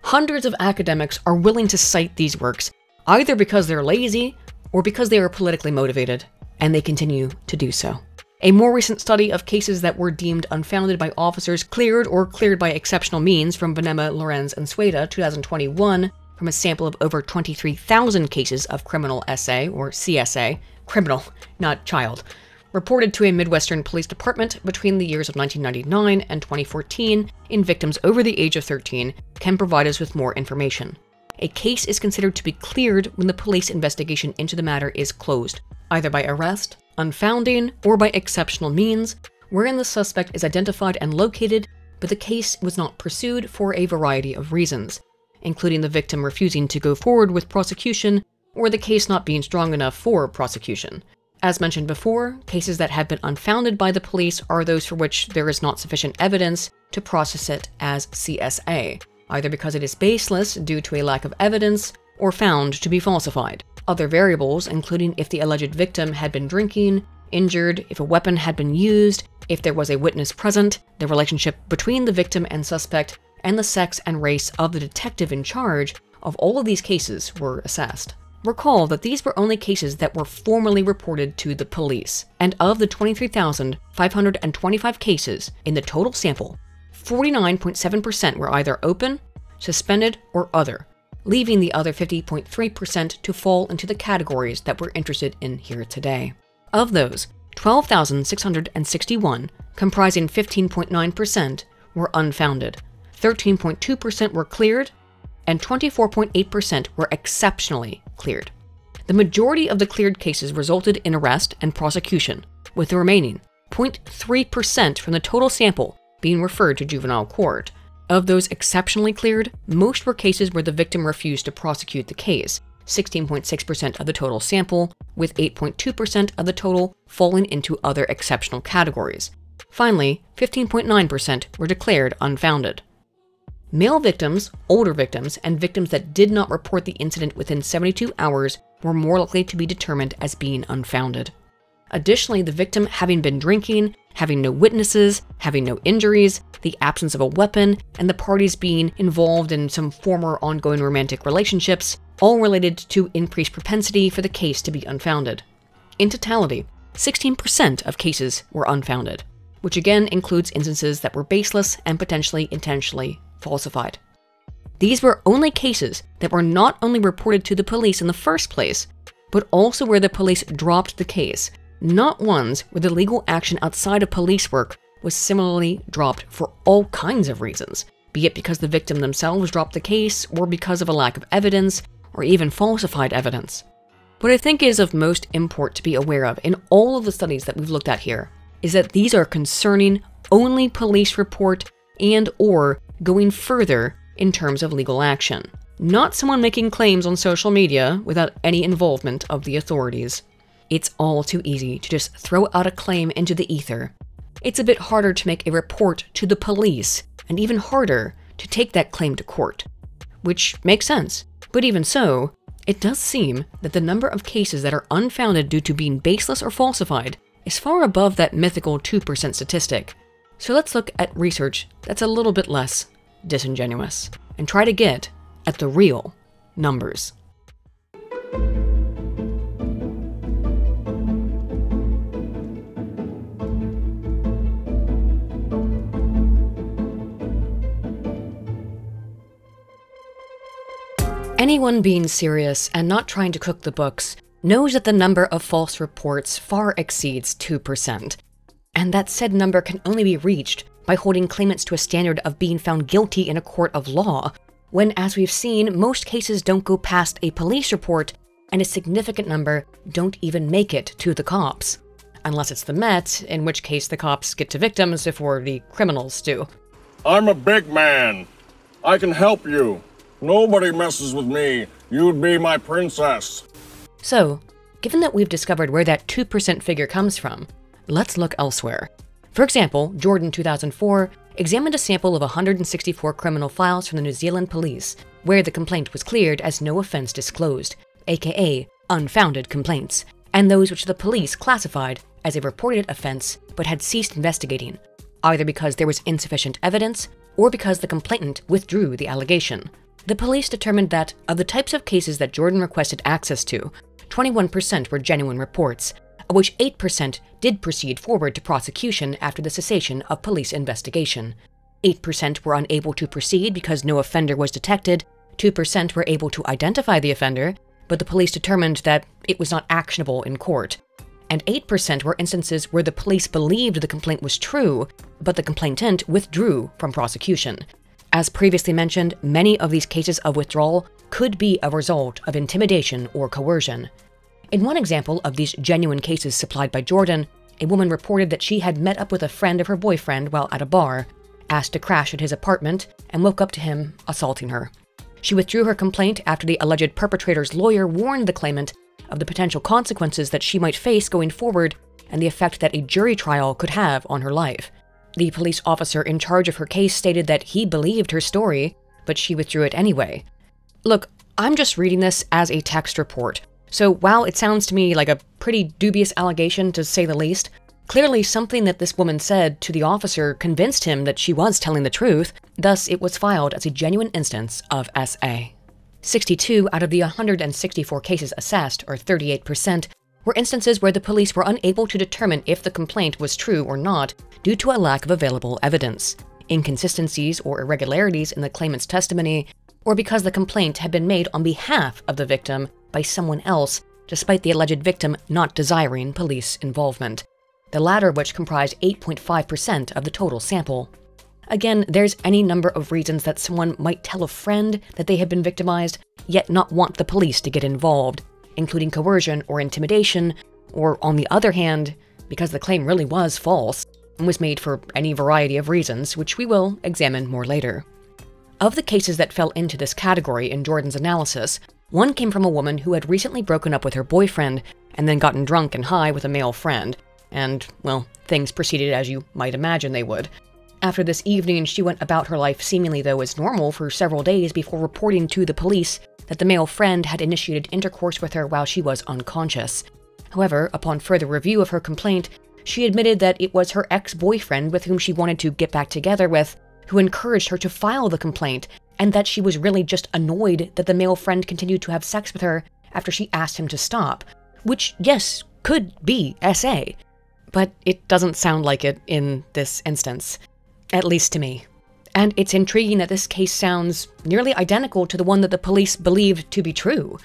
Hundreds of academics are willing to cite these works, either because they're lazy or because they are politically motivated, and they continue to do so. A more recent study of cases that were deemed unfounded by officers cleared or cleared by exceptional means from Venema, Lorenz, and Sweda 2021 from a sample of over 23,000 cases of criminal SA or CSA, criminal, not child, reported to a Midwestern police department between the years of 1999 and 2014 in victims over the age of 13 can provide us with more information. A case is considered to be cleared when the police investigation into the matter is closed, either by arrest, unfounding, or by exceptional means, wherein the suspect is identified and located, but the case was not pursued for a variety of reasons, including the victim refusing to go forward with prosecution or the case not being strong enough for prosecution. As mentioned before, cases that have been unfounded by the police are those for which there is not sufficient evidence to process it as CSA, either because it is baseless due to a lack of evidence or found to be falsified. Other variables, including if the alleged victim had been drinking, injured, if a weapon had been used, if there was a witness present, the relationship between the victim and suspect, and the sex and race of the detective in charge of all of these cases were assessed. Recall that these were only cases that were formally reported to the police, and of the 23,525 cases in the total sample, 49.7% were either open, suspended, or other, leaving the other 50.3% to fall into the categories that we're interested in here today. Of those, 12,661, comprising 15.9%, were unfounded, 13.2% were cleared, and 24.8% were exceptionally cleared. The majority of the cleared cases resulted in arrest and prosecution, with the remaining 0.3% from the total sample being referred to juvenile court. Of those exceptionally cleared, most were cases where the victim refused to prosecute the case, 16.6% of the total sample, with 8.2% of the total falling into other exceptional categories. Finally, 15.9% were declared unfounded. Male victims, older victims, and victims that did not report the incident within 72 hours were more likely to be determined as being unfounded. Additionally, the victim having been drinking, having no witnesses, having no injuries, the absence of a weapon, and the parties being involved in some former ongoing romantic relationships, all related to increased propensity for the case to be unfounded. In totality, 16% of cases were unfounded, which again includes instances that were baseless and potentially intentionally falsified. These were only cases that were not only reported to the police in the first place, but also where the police dropped the case, not ones where the legal action outside of police work was similarly dropped for all kinds of reasons, be it because the victim themselves dropped the case, or because of a lack of evidence, or even falsified evidence. What I think is of most import to be aware of in all of the studies that we've looked at here is that these are concerning only police report and or going further in terms of legal action. Not someone making claims on social media without any involvement of the authorities. It's all too easy to just throw out a claim into the ether. It's a bit harder to make a report to the police, and even harder to take that claim to court. Which makes sense, but even so, it does seem that the number of cases that are unfounded due to being baseless or falsified is far above that mythical 2% statistic. So let's look at research that's a little bit less disingenuous and try to get at the real numbers. Anyone being serious and not trying to cook the books knows that the number of false reports far exceeds 2%, and that said number can only be reached by holding claimants to a standard of being found guilty in a court of law, when, as we've seen, most cases don't go past a police report, and a significant number don't even make it to the cops. Unless it's the Met, in which case the cops get to victims before the criminals do. I'm a big man. I can help you. Nobody messes with me. You'd be my princess. So, given that we've discovered where that 2% figure comes from, let's look elsewhere. For example, Jordan 2004 examined a sample of 164 criminal files from the New Zealand police, where the complaint was cleared as no offense disclosed, aka unfounded complaints, and those which the police classified as a reported offense but had ceased investigating, either because there was insufficient evidence or because the complainant withdrew the allegation. The police determined that, of the types of cases that Jordan requested access to, 21% were genuine reports, of which 8% did proceed forward to prosecution after the cessation of police investigation. 8% were unable to proceed because no offender was detected, 2% were able to identify the offender, but the police determined that it was not actionable in court. And 8% were instances where the police believed the complaint was true, but the complainant withdrew from prosecution. As previously mentioned, many of these cases of withdrawal could be a result of intimidation or coercion. In one example of these genuine cases supplied by Jordan, a woman reported that she had met up with a friend of her boyfriend while at a bar, asked to crash at his apartment, and woke up to him assaulting her. She withdrew her complaint after the alleged perpetrator's lawyer warned the claimant of the potential consequences that she might face going forward and the effect that a jury trial could have on her life. The police officer in charge of her case stated that he believed her story, but she withdrew it anyway. Look, I'm just reading this as a text report, so while it sounds to me like a pretty dubious allegation to say the least, clearly something that this woman said to the officer convinced him that she was telling the truth, thus it was filed as a genuine instance of SA. 62 out of the 164 cases assessed, or 38%, were instances where the police were unable to determine if the complaint was true or not due to a lack of available evidence, inconsistencies or irregularities in the claimant's testimony, or because the complaint had been made on behalf of the victim by someone else, despite the alleged victim not desiring police involvement, the latter which comprised 8.5% of the total sample. Again, there's any number of reasons that someone might tell a friend that they have been victimized, yet not want the police to get involved, including coercion or intimidation, or on the other hand, because the claim really was false and was made for any variety of reasons, which we will examine more later. Of the cases that fell into this category in Jordan's analysis, one came from a woman who had recently broken up with her boyfriend and then gotten drunk and high with a male friend, and, well, things proceeded as you might imagine they would. After this evening, she went about her life seemingly though as normal for several days before reporting to the police that the male friend had initiated intercourse with her while she was unconscious. However, upon further review of her complaint, she admitted that it was her ex boyfriend with whom she wanted to get back together with who encouraged her to file the complaint, and that she was really just annoyed that the male friend continued to have sex with her after she asked him to stop. Which, yes, could be SA, but it doesn't sound like it in this instance. At least to me. And it's intriguing that this case sounds nearly identical to the one that the police believed to be true.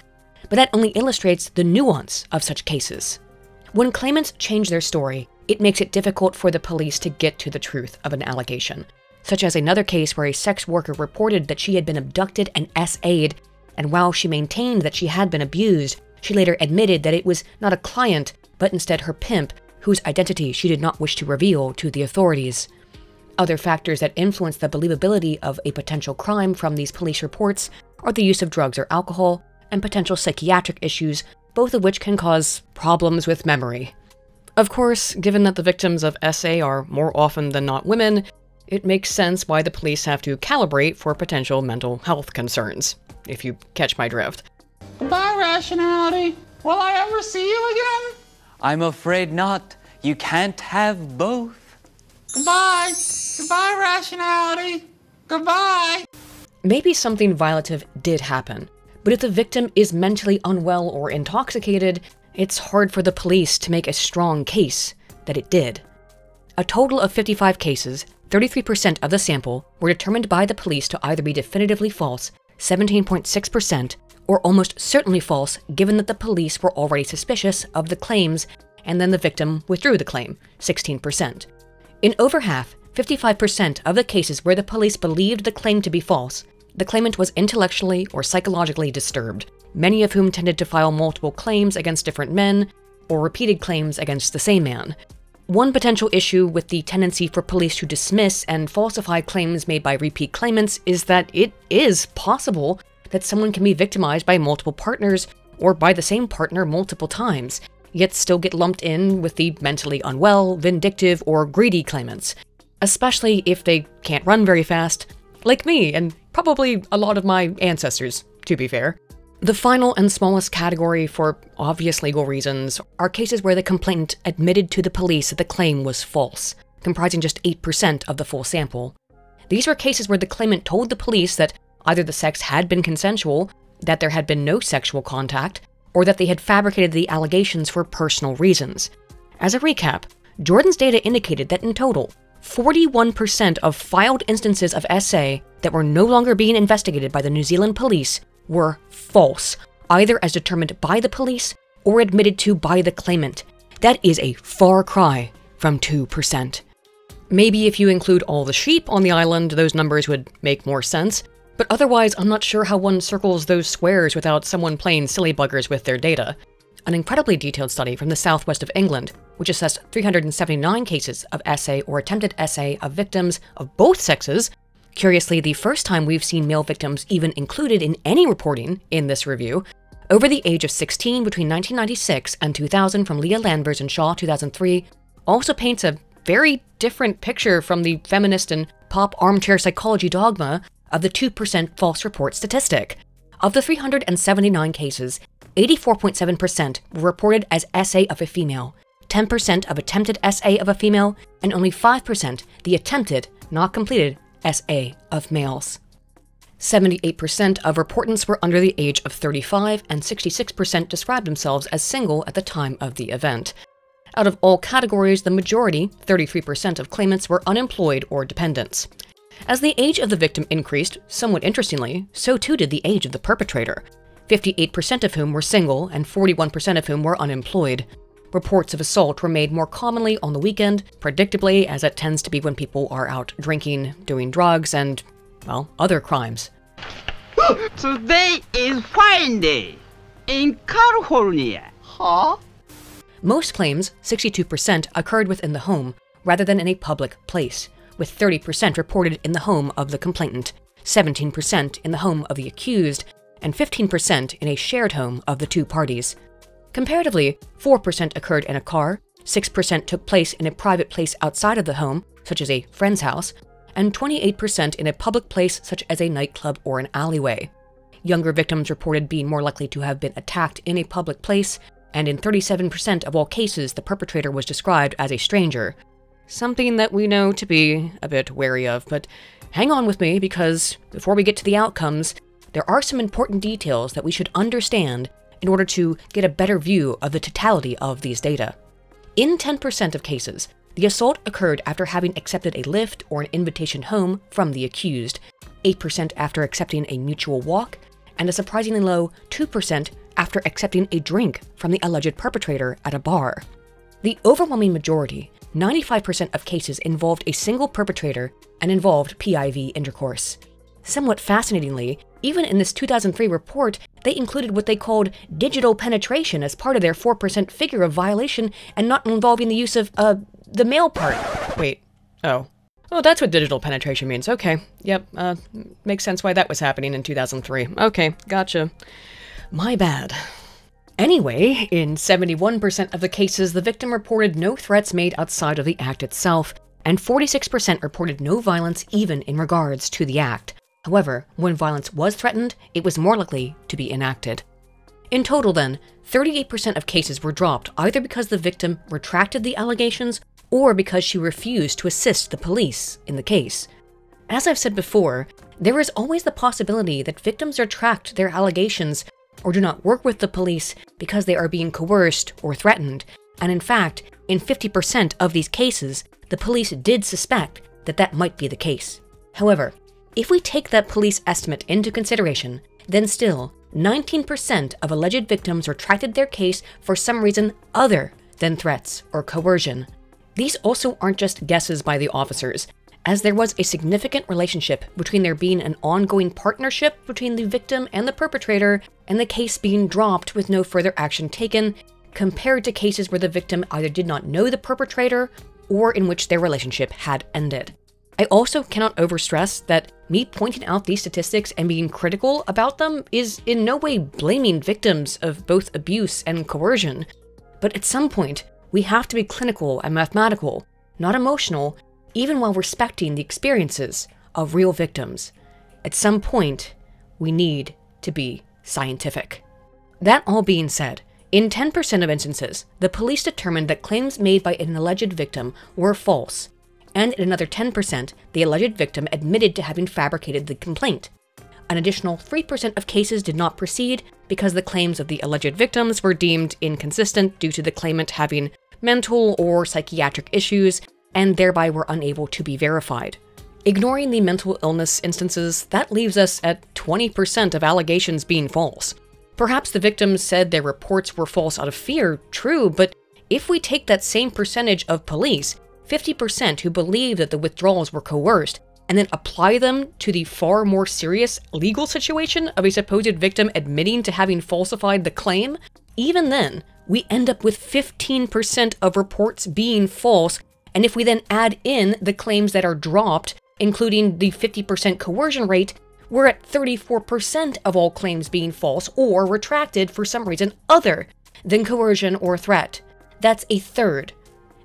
But that only illustrates the nuance of such cases. When claimants change their story, it makes it difficult for the police to get to the truth of an allegation, such as another case where a sex worker reported that she had been abducted and SA'd, and while she maintained that she had been abused, she later admitted that it was not a client, but instead her pimp, whose identity she did not wish to reveal to the authorities. Other factors that influence the believability of a potential crime from these police reports are the use of drugs or alcohol, and potential psychiatric issues, both of which can cause problems with memory. Of course, given that the victims of SA are more often than not women, It makes sense why the police have to calibrate for potential mental health concerns, if you catch my drift. Goodbye, rationality. Will I ever see you again? I'm afraid not. You can't have both. Goodbye. Goodbye, rationality. Goodbye. Maybe something violative did happen, but if the victim is mentally unwell or intoxicated, it's hard for the police to make a strong case that it did. A total of 55 cases, 33% of the sample, were determined by the police to either be definitively false, 17.6%, or almost certainly false given that the police were already suspicious of the claims and then the victim withdrew the claim, 16%. In over half, 55% of the cases where the police believed the claim to be false, the claimant was intellectually or psychologically disturbed, many of whom tended to file multiple claims against different men or repeated claims against the same man. One potential issue with the tendency for police to dismiss and falsify claims made by repeat claimants is that it is possible that someone can be victimized by multiple partners or by the same partner multiple times, yet still get lumped in with the mentally unwell, vindictive, or greedy claimants, especially if they can't run very fast, like me and probably a lot of my ancestors, to be fair. The final and smallest category, for obvious legal reasons, are cases where the complainant admitted to the police that the claim was false, comprising just 8% of the full sample. These were cases where the claimant told the police that either the sex had been consensual, that there had been no sexual contact, or that they had fabricated the allegations for personal reasons. As a recap, Jordan's data indicated that in total, 41% of filed instances of SA that were no longer being investigated by the New Zealand police were false, either as determined by the police or admitted to by the claimant. That is a far cry from 2%. Maybe if you include all the sheep on the island, those numbers would make more sense, but otherwise, I'm not sure how one circles those squares without someone playing silly buggers with their data. An incredibly detailed study from the southwest of England, which assessed 379 cases of SA or attempted SA of victims of both sexes, curiously, the first time we've seen male victims even included in any reporting in this review, over the age of 16 between 1996 and 2000 from Lea Lanvers and Shaw 2003, also paints a very different picture from the feminist and pop armchair psychology dogma of the 2% false report statistic. Of the 379 cases, 84.7% were reported as SA of a female, 10% of attempted SA of a female, and only 5% the attempted, not completed, SA of males. 78% of reportants were under the age of 35, and 66% described themselves as single at the time of the event. Out of all categories, the majority, 33% of claimants, were unemployed or dependents. As the age of the victim increased, somewhat interestingly, so too did the age of the perpetrator, 58% of whom were single and 41% of whom were unemployed. Reports of assault were made more commonly on the weekend, predictably, as it tends to be when people are out drinking, doing drugs, and, well, other crimes. Today is fine day in California. Huh? Most claims, 62%, occurred within the home, rather than in a public place with 30% reported in the home of the complainant, 17% in the home of the accused, and 15% in a shared home of the two parties. Comparatively, 4% occurred in a car, 6% took place in a private place outside of the home, such as a friend's house, and 28% in a public place such as a nightclub or an alleyway. Younger victims reported being more likely to have been attacked in a public place, and in 37% of all cases, the perpetrator was described as a stranger, Something that we know to be a bit wary of, but hang on with me because before we get to the outcomes, there are some important details that we should understand in order to get a better view of the totality of these data. In 10% of cases, the assault occurred after having accepted a lift or an invitation home from the accused, 8% after accepting a mutual walk, and a surprisingly low 2% after accepting a drink from the alleged perpetrator at a bar. The overwhelming majority 95% of cases involved a single perpetrator and involved PIV intercourse. Somewhat fascinatingly, even in this 2003 report, they included what they called digital penetration as part of their 4% figure of violation and not involving the use of, uh, the male part. Wait. Oh. Oh, that's what digital penetration means. Okay. Yep. Uh, makes sense why that was happening in 2003. Okay. Gotcha. My bad. Anyway, in 71% of the cases, the victim reported no threats made outside of the act itself, and 46% reported no violence even in regards to the act. However, when violence was threatened, it was more likely to be enacted. In total, then, 38% of cases were dropped either because the victim retracted the allegations or because she refused to assist the police in the case. As I've said before, there is always the possibility that victims retract their allegations or do not work with the police because they are being coerced or threatened, and in fact, in 50% of these cases, the police did suspect that that might be the case. However, if we take that police estimate into consideration, then still, 19% of alleged victims retracted their case for some reason other than threats or coercion. These also aren't just guesses by the officers, as there was a significant relationship between there being an ongoing partnership between the victim and the perpetrator and the case being dropped with no further action taken, compared to cases where the victim either did not know the perpetrator or in which their relationship had ended. I also cannot overstress that me pointing out these statistics and being critical about them is in no way blaming victims of both abuse and coercion. But at some point, we have to be clinical and mathematical, not emotional, even while respecting the experiences of real victims. At some point, we need to be scientific. That all being said, in 10% of instances, the police determined that claims made by an alleged victim were false, and in another 10%, the alleged victim admitted to having fabricated the complaint. An additional 3% of cases did not proceed because the claims of the alleged victims were deemed inconsistent due to the claimant having mental or psychiatric issues and thereby were unable to be verified. Ignoring the mental illness instances, that leaves us at 20% of allegations being false. Perhaps the victims said their reports were false out of fear, true, but if we take that same percentage of police, 50% who believe that the withdrawals were coerced, and then apply them to the far more serious legal situation of a supposed victim admitting to having falsified the claim, even then, we end up with 15% of reports being false and if we then add in the claims that are dropped, including the 50% coercion rate, we're at 34% of all claims being false or retracted for some reason other than coercion or threat. That's a third.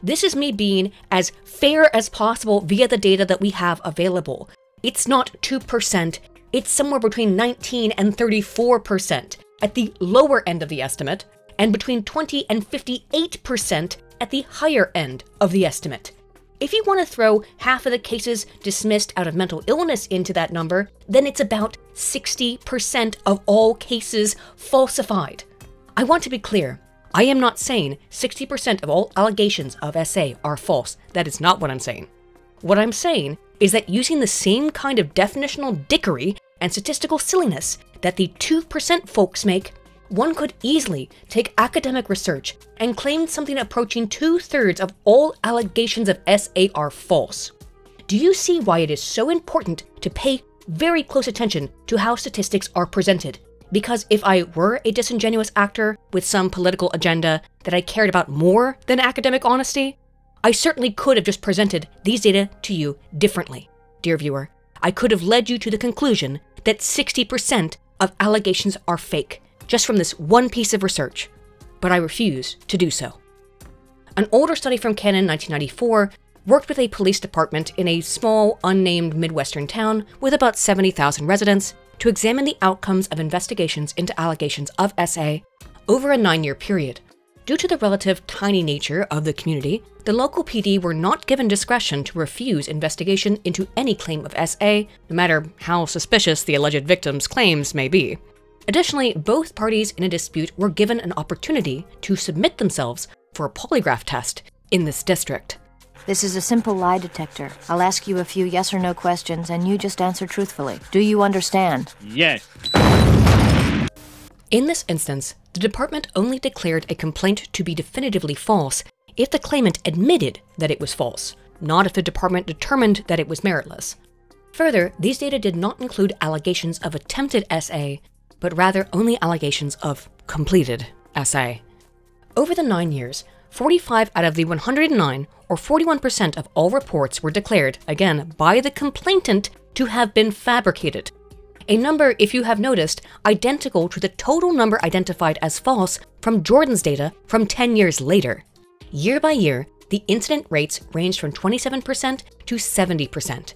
This is me being as fair as possible via the data that we have available. It's not 2%, it's somewhere between 19 and 34% at the lower end of the estimate, and between 20 and 58% at the higher end of the estimate. If you want to throw half of the cases dismissed out of mental illness into that number, then it's about 60% of all cases falsified. I want to be clear. I am not saying 60% of all allegations of SA are false. That is not what I'm saying. What I'm saying is that using the same kind of definitional dickery and statistical silliness that the 2% folks make one could easily take academic research and claim something approaching two thirds of all allegations of SA are false. Do you see why it is so important to pay very close attention to how statistics are presented? Because if I were a disingenuous actor with some political agenda that I cared about more than academic honesty, I certainly could have just presented these data to you differently. Dear viewer, I could have led you to the conclusion that 60% of allegations are fake just from this one piece of research, but I refuse to do so. An older study from Kanin 1994 worked with a police department in a small, unnamed Midwestern town with about 70,000 residents to examine the outcomes of investigations into allegations of SA over a nine year period. Due to the relative tiny nature of the community, the local PD were not given discretion to refuse investigation into any claim of SA, no matter how suspicious the alleged victim's claims may be. Additionally, both parties in a dispute were given an opportunity to submit themselves for a polygraph test in this district. This is a simple lie detector. I'll ask you a few yes or no questions, and you just answer truthfully. Do you understand? Yes. In this instance, the department only declared a complaint to be definitively false if the claimant admitted that it was false, not if the department determined that it was meritless. Further, these data did not include allegations of attempted SA but rather only allegations of completed SA. Over the nine years, 45 out of the 109, or 41% of all reports, were declared, again by the complainant, to have been fabricated. A number, if you have noticed, identical to the total number identified as false from Jordan's data from 10 years later. Year by year, the incident rates ranged from 27% to 70%.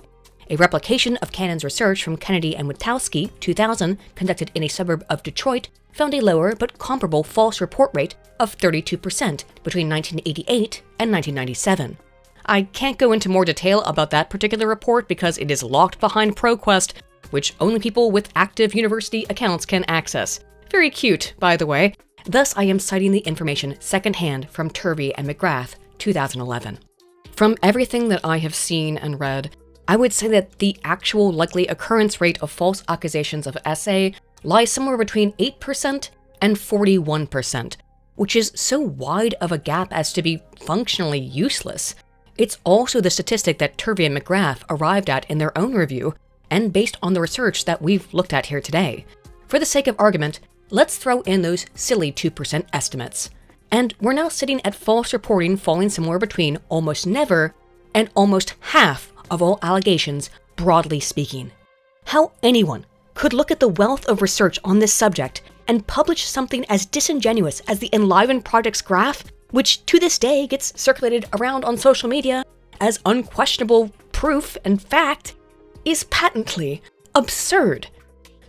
A replication of Kanin's research from Kennedy and Witkowski, 2000, conducted in a suburb of Detroit, found a lower but comparable false report rate of 32% between 1988 and 1997. I can't go into more detail about that particular report because it is locked behind ProQuest, which only people with active university accounts can access. Very cute, by the way. Thus, I am citing the information secondhand from Turvey and McGrath, 2011. From everything that I have seen and read, I would say that the actual likely occurrence rate of false accusations of SA lies somewhere between 8% and 41%, which is so wide of a gap as to be functionally useless. It's also the statistic that Turvey and McGrath arrived at in their own review, and based on the research that we've looked at here today. For the sake of argument, let's throw in those silly 2% estimates. And we're now sitting at false reporting falling somewhere between almost never and almost half of all allegations, broadly speaking. How anyone could look at the wealth of research on this subject and publish something as disingenuous as the Enliven Project's graph, which to this day gets circulated around on social media as unquestionable proof and fact, is patently absurd.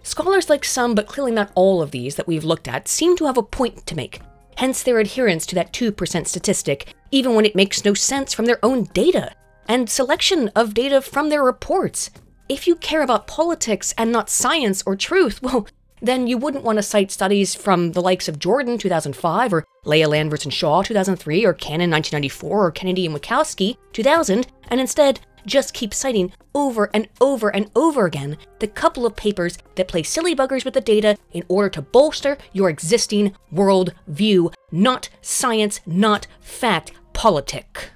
Scholars like some, but clearly not all of these that we've looked at, seem to have a point to make, hence their adherence to that 2% statistic, even when it makes no sense from their own data and selection of data from their reports. If you care about politics and not science or truth, well, then you wouldn't want to cite studies from the likes of Jordan 2005 or Lea Lanvers and Shaw 2003 or Kanin 1994 or Kennedy and Witkowski 2000 and instead just keep citing over and over and over again the couple of papers that play silly buggers with the data in order to bolster your existing world view, not science, not fact, politic.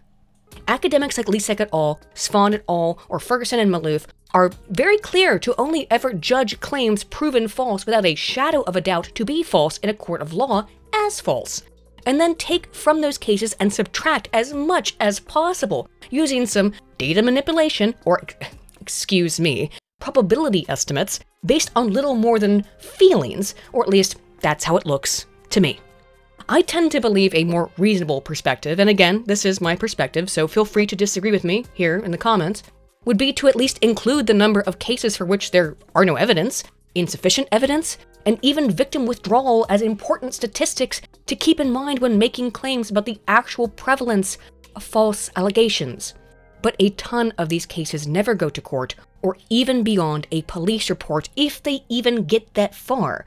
Academics like Lisak et al., Spohn et al., or Ferguson and Malouff are very clear to only ever judge claims proven false without a shadow of a doubt to be false in a court of law as false, and then take from those cases and subtract as much as possible using some data manipulation, or excuse me, probability estimates based on little more than feelings, or at least that's how it looks to me. I tend to believe a more reasonable perspective, and again, this is my perspective, so feel free to disagree with me here in the comments, would be to at least include the number of cases for which there are no evidence, insufficient evidence, and even victim withdrawal as important statistics to keep in mind when making claims about the actual prevalence of false allegations. But a ton of these cases never go to court or even beyond a police report if they even get that far,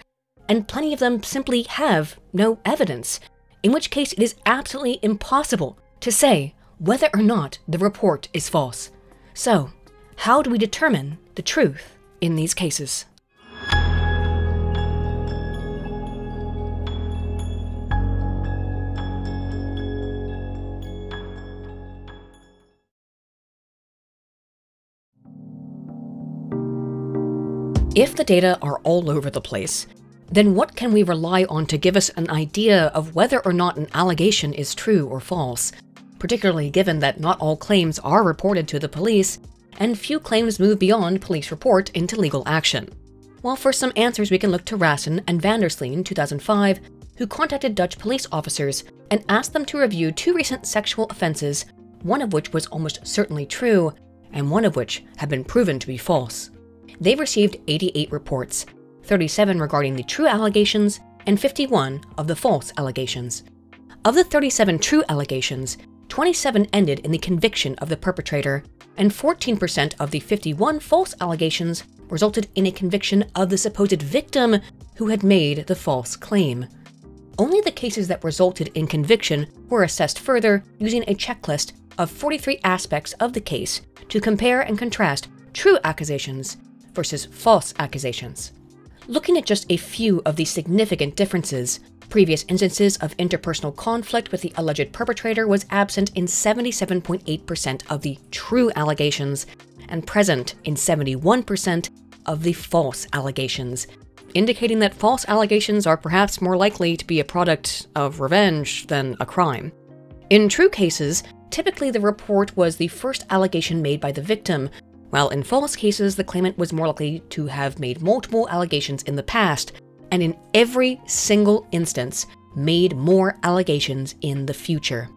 and plenty of them simply have no evidence, in which case it is absolutely impossible to say whether or not the report is false. So, how do we determine the truth in these cases? If the data are all over the place, then what can we rely on to give us an idea of whether or not an allegation is true or false? Particularly given that not all claims are reported to the police, and few claims move beyond police report into legal action. Well, for some answers we can look to Rassin and Van der Sleen 2005, who contacted Dutch police officers and asked them to review two recent sexual offenses, one of which was almost certainly true, and one of which had been proven to be false. They received 88 reports, 37 regarding the true allegations, and 51 of the false allegations. Of the 37 true allegations, 27 ended in the conviction of the perpetrator, and 14% of the 51 false allegations resulted in a conviction of the supposed victim who had made the false claim. Only the cases that resulted in conviction were assessed further using a checklist of 43 aspects of the case to compare and contrast true accusations versus false accusations. Looking at just a few of the significant differences, previous instances of interpersonal conflict with the alleged perpetrator was absent in 77.8% of the true allegations and present in 71% of the false allegations, indicating that false allegations are perhaps more likely to be a product of revenge than a crime. In true cases, typically the report was the first allegation made by the victim, while in false cases, the claimant was more likely to have made multiple allegations in the past, and in every single instance, made more allegations in the future.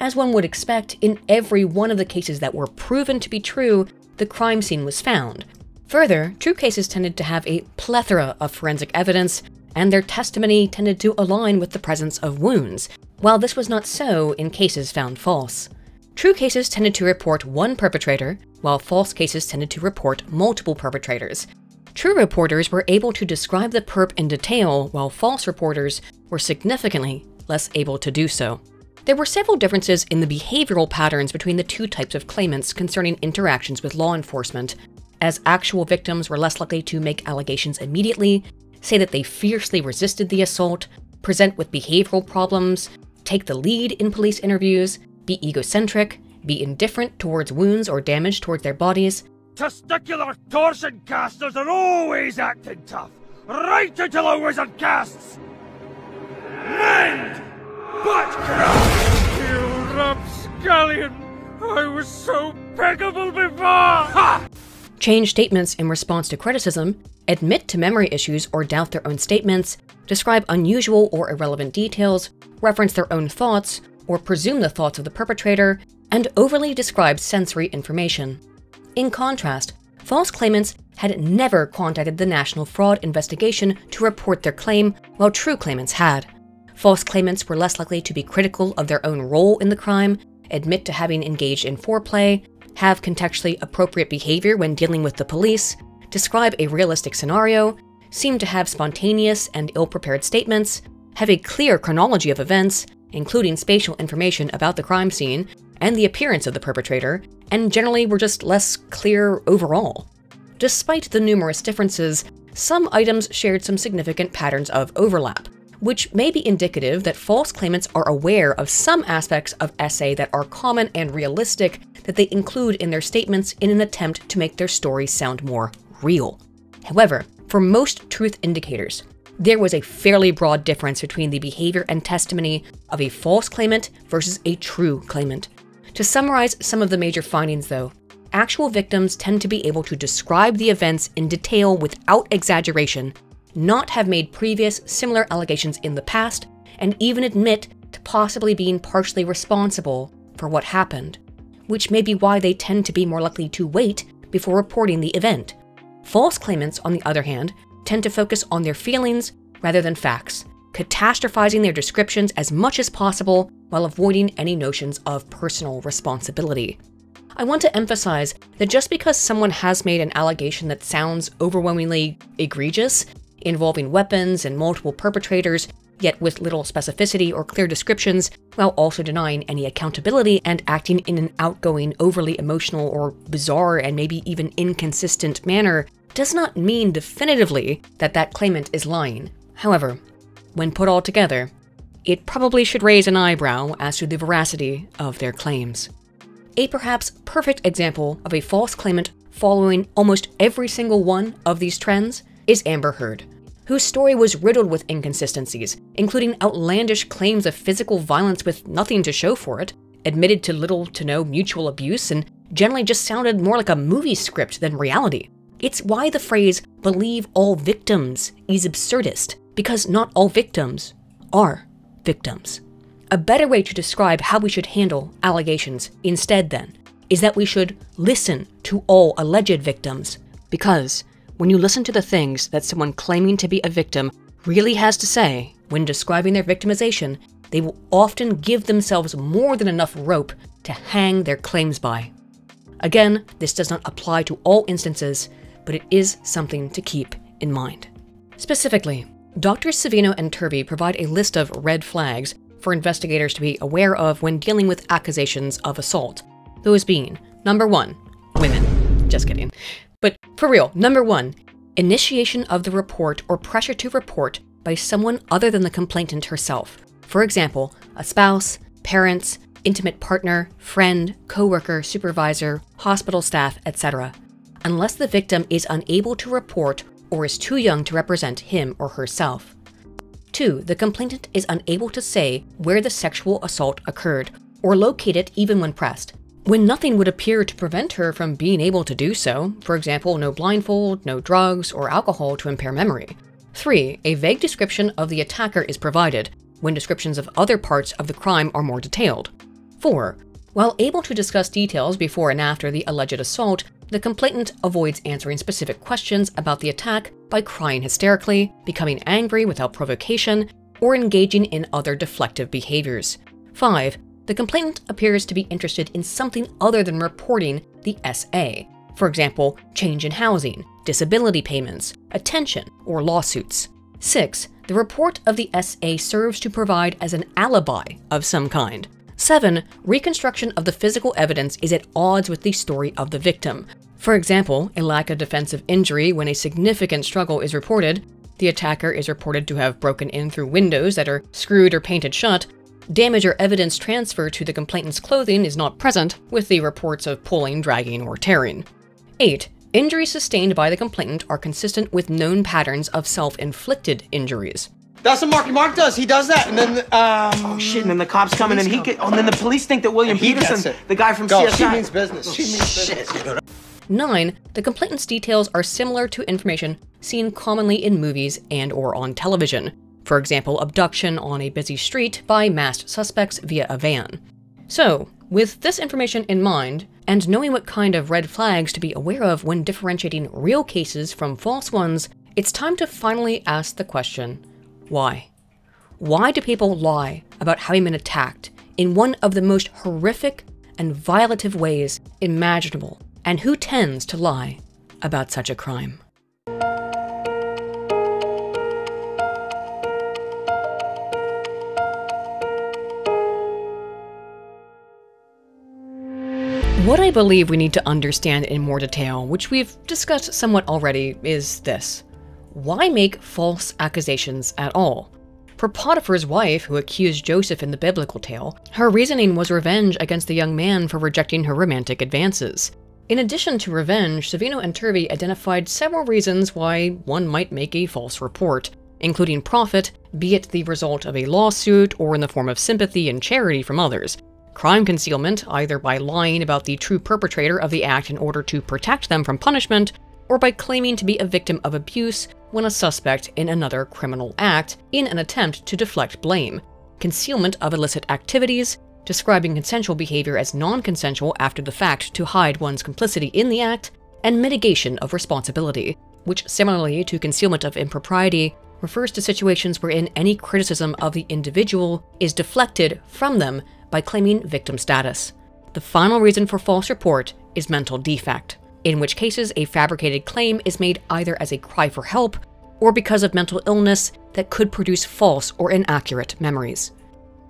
As one would expect, in every one of the cases that were proven to be true, the crime scene was found. Further, true cases tended to have a plethora of forensic evidence, and their testimony tended to align with the presence of wounds, while this was not so in cases found false. True cases tended to report one perpetrator, while false cases tended to report multiple perpetrators. True reporters were able to describe the perp in detail, while false reporters were significantly less able to do so. There were several differences in the behavioral patterns between the two types of claimants concerning interactions with law enforcement, as actual victims were less likely to make allegations immediately, say that they fiercely resisted the assault, present with behavioral problems, take the lead in police interviews, be egocentric, be indifferent towards wounds or damage towards their bodies. Testicular torsion casters are always acting tough, right until a wizard casts. Mend! But You rapscallion! I was so peggable before! Ha! Change statements in response to criticism, admit to memory issues or doubt their own statements, describe unusual or irrelevant details, reference their own thoughts, or presume the thoughts of the perpetrator, and overly describe sensory information. In contrast, false claimants had never contacted the National Fraud Investigation to report their claim, while true claimants had. False claimants were less likely to be critical of their own role in the crime, admit to having engaged in foreplay, have contextually appropriate behavior when dealing with the police, describe a realistic scenario, seem to have spontaneous and ill prepared statements, have a clear chronology of events, including spatial information about the crime scene and the appearance of the perpetrator, and generally were just less clear overall. Despite the numerous differences, some items shared some significant patterns of overlap which may be indicative that false claimants are aware of some aspects of SA that are common and realistic that they include in their statements in an attempt to make their story sound more real. However, for most truth indicators, there was a fairly broad difference between the behavior and testimony of a false claimant versus a true claimant. To summarize some of the major findings, though, actual victims tend to be able to describe the events in detail without exaggeration not have made previous similar allegations in the past, and even admit to possibly being partially responsible for what happened, which may be why they tend to be more likely to wait before reporting the event. False claimants, on the other hand, tend to focus on their feelings rather than facts, catastrophizing their descriptions as much as possible while avoiding any notions of personal responsibility. I want to emphasize that just because someone has made an allegation that sounds overwhelmingly egregious involving weapons and multiple perpetrators, yet with little specificity or clear descriptions, while also denying any accountability and acting in an outgoing, overly emotional, or bizarre and maybe even inconsistent manner, does not mean definitively that that claimant is lying. However, when put all together, it probably should raise an eyebrow as to the veracity of their claims. A perhaps perfect example of a false claimant following almost every single one of these trends is Amber Heard, whose story was riddled with inconsistencies, including outlandish claims of physical violence with nothing to show for it, admitted to little to no mutual abuse, and generally just sounded more like a movie script than reality. It's why the phrase, believe all victims, is absurdist, because not all victims are victims. A better way to describe how we should handle allegations, instead, then, is that we should listen to all alleged victims, because when you listen to the things that someone claiming to be a victim really has to say when describing their victimization, they will often give themselves more than enough rope to hang their claims by. Again, this does not apply to all instances, but it is something to keep in mind. Specifically, Drs. Savino and Turvey provide a list of red flags for investigators to be aware of when dealing with accusations of assault. Those being number one, women. Just kidding. But for real, number one, initiation of the report or pressure to report by someone other than the complainant herself. For example, a spouse, parents, intimate partner, friend, coworker, supervisor, hospital staff, etc. Unless the victim is unable to report or is too young to represent him or herself. 2. The complainant is unable to say where the sexual assault occurred or locate it even when pressed when nothing would appear to prevent her from being able to do so, for example, no blindfold, no drugs, or alcohol to impair memory. 3. A vague description of the attacker is provided, when descriptions of other parts of the crime are more detailed. 4. While able to discuss details before and after the alleged assault, the complainant avoids answering specific questions about the attack by crying hysterically, becoming angry without provocation, or engaging in other deflective behaviors. 5. The complainant appears to be interested in something other than reporting the SA. For example, change in housing, disability payments, attention, or lawsuits. 6. The report of the SA serves to provide as an alibi of some kind. 7. Reconstruction of the physical evidence is at odds with the story of the victim. For example, a lack of defensive injury when a significant struggle is reported, the attacker is reported to have broken in through windows that are screwed or painted shut, damage or evidence transfer to the complainant's clothing is not present, with the reports of pulling, dragging, or tearing. 8. Injuries sustained by the complainant are consistent with known patterns of self-inflicted injuries. That's what Marky Mark does. He does that, and then um. Oh shit! And then the cops come in, and he get. Oh, and then the police think that William he Peterson, the guy from Go, CSI. she means business. She means shit. business. 9. The complainant's details are similar to information seen commonly in movies and or on television. For example, abduction on a busy street by masked suspects via a van. So, with this information in mind, and knowing what kind of red flags to be aware of when differentiating real cases from false ones, it's time to finally ask the question, why? Why do people lie about having been attacked in one of the most horrific and violative ways imaginable? And who tends to lie about such a crime? What I believe we need to understand in more detail, which we've discussed somewhat already, is this. Why make false accusations at all? For Potiphar's wife, who accused Joseph in the biblical tale, her reasoning was revenge against the young man for rejecting her romantic advances. In addition to revenge, Savino and Turvey identified several reasons why one might make a false report, including profit, be it the result of a lawsuit or in the form of sympathy and charity from others, crime concealment, either by lying about the true perpetrator of the act in order to protect them from punishment, or by claiming to be a victim of abuse when a suspect in another criminal act in an attempt to deflect blame, concealment of illicit activities, describing consensual behavior as non consensual after the fact to hide one's complicity in the act, and mitigation of responsibility, which, similarly to concealment of impropriety, refers to situations wherein any criticism of the individual is deflected from them by claiming victim status. The final reason for false report is mental defect, in which cases a fabricated claim is made either as a cry for help or because of mental illness that could produce false or inaccurate memories.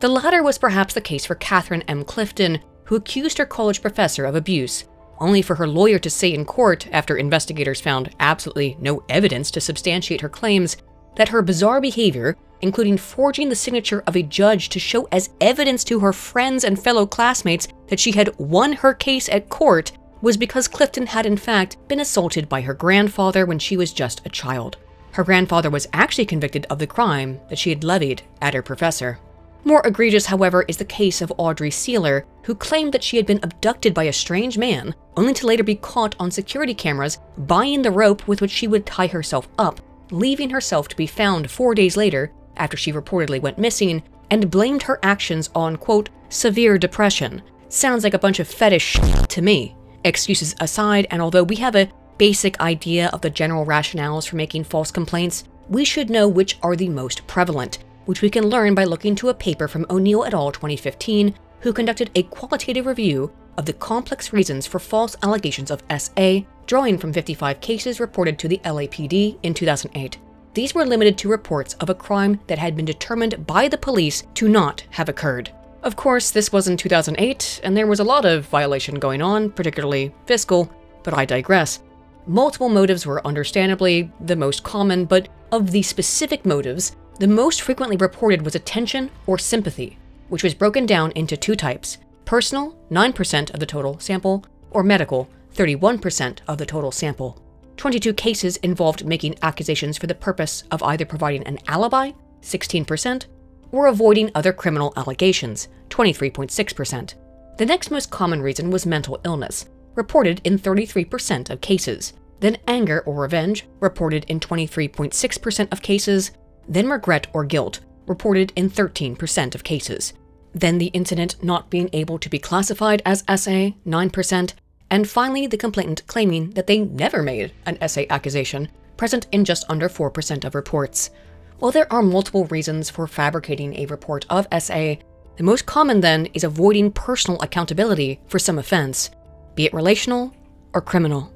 The latter was perhaps the case for Catherine M. Clifton, who accused her college professor of abuse, only for her lawyer to say in court, after investigators found absolutely no evidence to substantiate her claims, that her bizarre behavior, including forging the signature of a judge to show as evidence to her friends and fellow classmates that she had won her case at court, was because Clifton had in fact been assaulted by her grandfather when she was just a child. Her grandfather was actually convicted of the crime that she had levied at her professor. More egregious, however, is the case of Audrey Seiler, who claimed that she had been abducted by a strange man, only to later be caught on security cameras buying the rope with which she would tie herself up, leaving herself to be found four days later after she reportedly went missing, and blamed her actions on, quote, severe depression. Sounds like a bunch of fetish to me. Excuses aside, and although we have a basic idea of the general rationales for making false complaints, we should know which are the most prevalent, which we can learn by looking to a paper from O'Neill et al. 2015, who conducted a qualitative review of the complex reasons for false allegations of SA, drawing from 55 cases reported to the LAPD in 2008. These were limited to reports of a crime that had been determined by the police to not have occurred. Of course, this was in 2008, and there was a lot of violation going on, particularly fiscal, but I digress. Multiple motives were understandably the most common, but of the specific motives, the most frequently reported was attention or sympathy, which was broken down into two types personal, 9% of the total sample, or medical, 31% of the total sample. 22 cases involved making accusations for the purpose of either providing an alibi, 16%, or avoiding other criminal allegations, 23.6%. The next most common reason was mental illness, reported in 33% of cases, then anger or revenge, reported in 23.6% of cases, then regret or guilt, reported in 13% of cases. then the incident not being able to be classified as SA, 9%, and finally the complainant claiming that they never made an SA accusation, present in just under 4% of reports. While there are multiple reasons for fabricating a report of SA, the most common then is avoiding personal accountability for some offense, be it relational or criminal.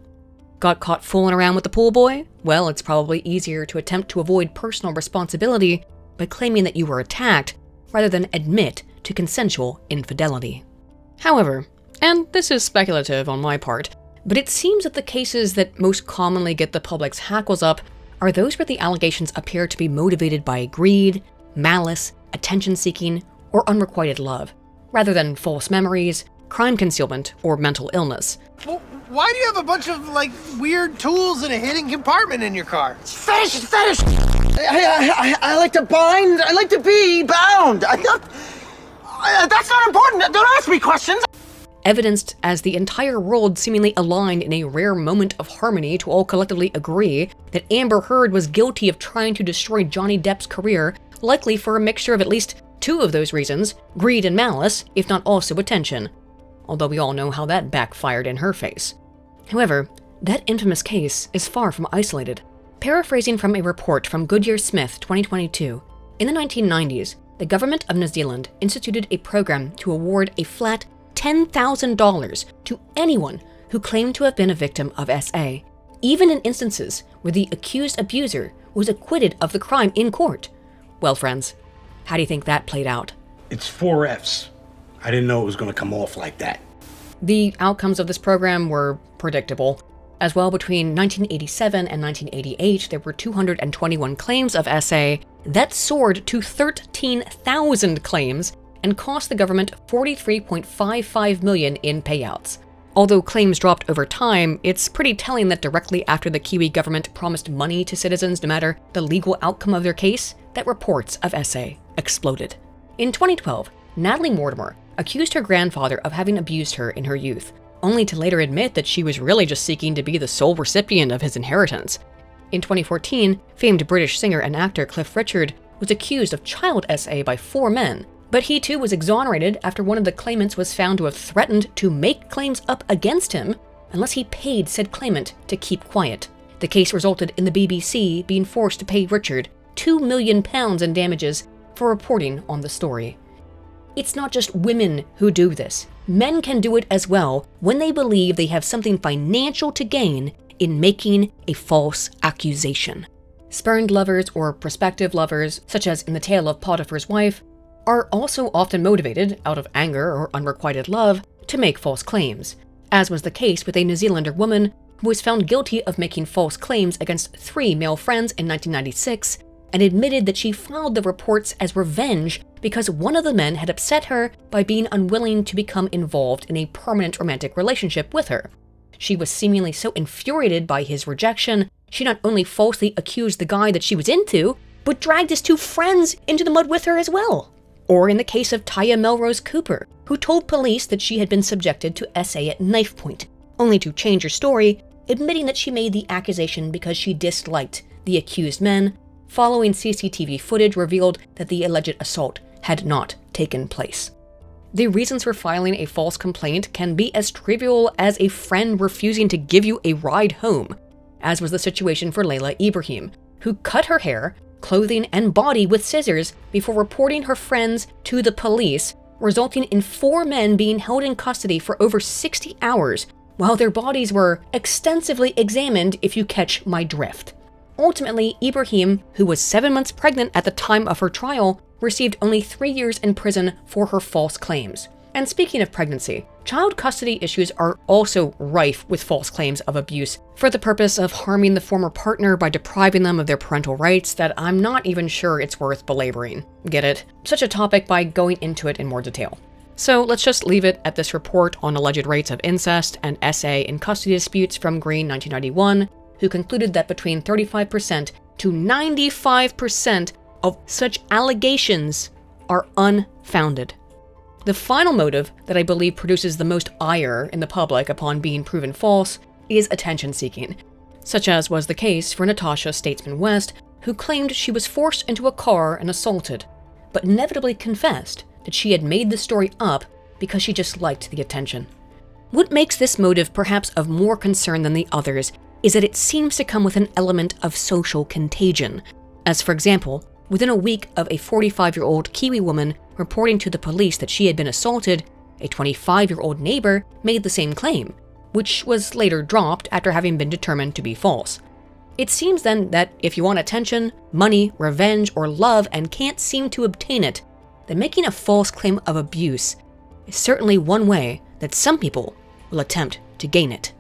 Got caught fooling around with the pool boy? Well, it's probably easier to attempt to avoid personal responsibility by claiming that you were attacked rather than admit to consensual infidelity. However, and this is speculative on my part, but it seems that the cases that most commonly get the public's hackles up are those where the allegations appear to be motivated by greed, malice, attention seeking, or unrequited love, rather than false memories, crime concealment, or mental illness. Well, why do you have a bunch of like weird tools in a hidden compartment in your car? Fetish, fetish. I, I, I like to bind. I like to be bound. I don't. I, that's not important. Don't ask me questions. Evidenced as the entire world seemingly aligned in a rare moment of harmony to all collectively agree that Amber Heard was guilty of trying to destroy Johnny Depp's career, likely for a mixture of at least two of those reasons greed and malice, if not also attention. Although we all know how that backfired in her face. However, that infamous case is far from isolated. Paraphrasing from a report from Goodyear Smith 2022, in the 1990s, the government of New Zealand instituted a program to award a flat $10,000 to anyone who claimed to have been a victim of SA, even in instances where the accused abuser was acquitted of the crime in court. Well, friends, how do you think that played out? It's four Fs. I didn't know it was going to come off like that. The outcomes of this program were predictable. As well, between 1987 and 1988, there were 221 claims of SA that soared to 13,000 claims and cost the government 43.55 million in payouts. Although claims dropped over time, it's pretty telling that directly after the Kiwi government promised money to citizens no matter the legal outcome of their case, that reports of SA exploded. In 2012, Natalie Mortimer accused her grandfather of having abused her in her youth, only to later admit that she was really just seeking to be the sole recipient of his inheritance. In 2014, famed British singer and actor Cliff Richard was accused of child SA by four men, but he too was exonerated after one of the claimants was found to have threatened to make claims up against him unless he paid said claimant to keep quiet. The case resulted in the BBC being forced to pay Richard £2 million in damages for reporting on the story. It's not just women who do this. Men can do it as well when they believe they have something financial to gain in making a false accusation. Spurned lovers or prospective lovers, such as in the tale of Potiphar's wife, are also often motivated, out of anger or unrequited love, to make false claims, as was the case with a New Zealander woman who was found guilty of making false claims against three male friends in 1996 and admitted that she filed the reports as revenge because one of the men had upset her by being unwilling to become involved in a permanent romantic relationship with her. She was seemingly so infuriated by his rejection, she not only falsely accused the guy that she was into, but dragged his two friends into the mud with her as well. Or in the case of Taya Melrose Cooper, who told police that she had been subjected to SA at knife point, only to change her story, admitting that she made the accusation because she disliked the accused men following CCTV footage revealed that the alleged assault had not taken place. The reasons for filing a false complaint can be as trivial as a friend refusing to give you a ride home, as was the situation for Layla Ibrahim, who cut her hair, clothing, and body with scissors before reporting her friends to the police, resulting in four men being held in custody for over 60 hours while their bodies were extensively examined if you catch my drift. Ultimately, Ibrahim, who was seven months pregnant at the time of her trial, received only three years in prison for her false claims. And speaking of pregnancy, child custody issues are also rife with false claims of abuse for the purpose of harming the former partner by depriving them of their parental rights that I'm not even sure it's worth belaboring. Get it? Such a topic by going into it in more detail. So let's just leave it at this report on alleged rates of incest and SA in custody disputes from Green 1991, who concluded that between 35% to 95% of such allegations are unfounded. The final motive that I believe produces the most ire in the public upon being proven false is attention seeking, such as was the case for Natasha Statesman West, who claimed she was forced into a car and assaulted, but inevitably confessed that she had made the story up because she just liked the attention. What makes this motive perhaps of more concern than the others is that it seems to come with an element of social contagion. As for example, within a week of a 45 year old Kiwi woman reporting to the police that she had been assaulted, a 25 year old neighbor made the same claim, which was later dropped after having been determined to be false. It seems then that if you want attention, money, revenge, or love and can't seem to obtain it, then making a false claim of abuse is certainly one way that some people will attempt to gain it.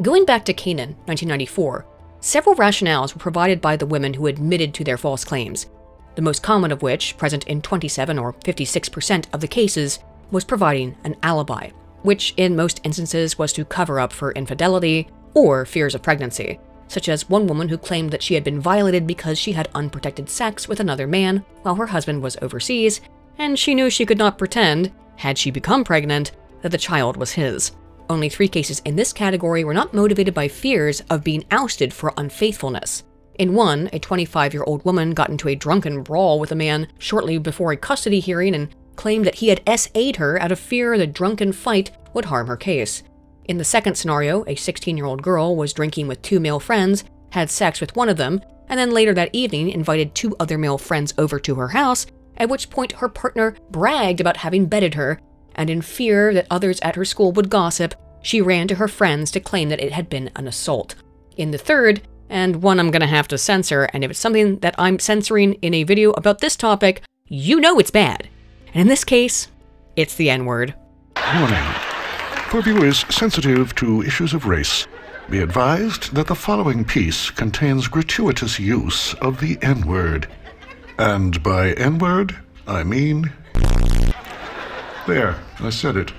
Going back to Kanin, 1994, several rationales were provided by the women who admitted to their false claims, the most common of which, present in 27 or 56% of the cases, was providing an alibi, which in most instances was to cover up for infidelity or fears of pregnancy, such as one woman who claimed that she had been violated because she had unprotected sex with another man while her husband was overseas, and she knew she could not pretend, had she become pregnant, that the child was his. Only three cases in this category were not motivated by fears of being ousted for unfaithfulness. In one, a 25 year old woman got into a drunken brawl with a man shortly before a custody hearing and claimed that he had SA'd her out of fear the drunken fight would harm her case. In the second scenario, a 16 year old girl was drinking with two male friends, had sex with one of them, and then later that evening invited two other male friends over to her house, at which point her partner bragged about having bedded her and in fear that others at her school would gossip, she ran to her friends to claim that it had been an assault. In the third, and one I'm gonna have to censor, and if it's something that I'm censoring in a video about this topic, you know it's bad. And in this case, it's the N word. Warning. For viewers sensitive to issues of race, be advised that the following piece contains gratuitous use of the N word. And by N word, I mean. There, I said it.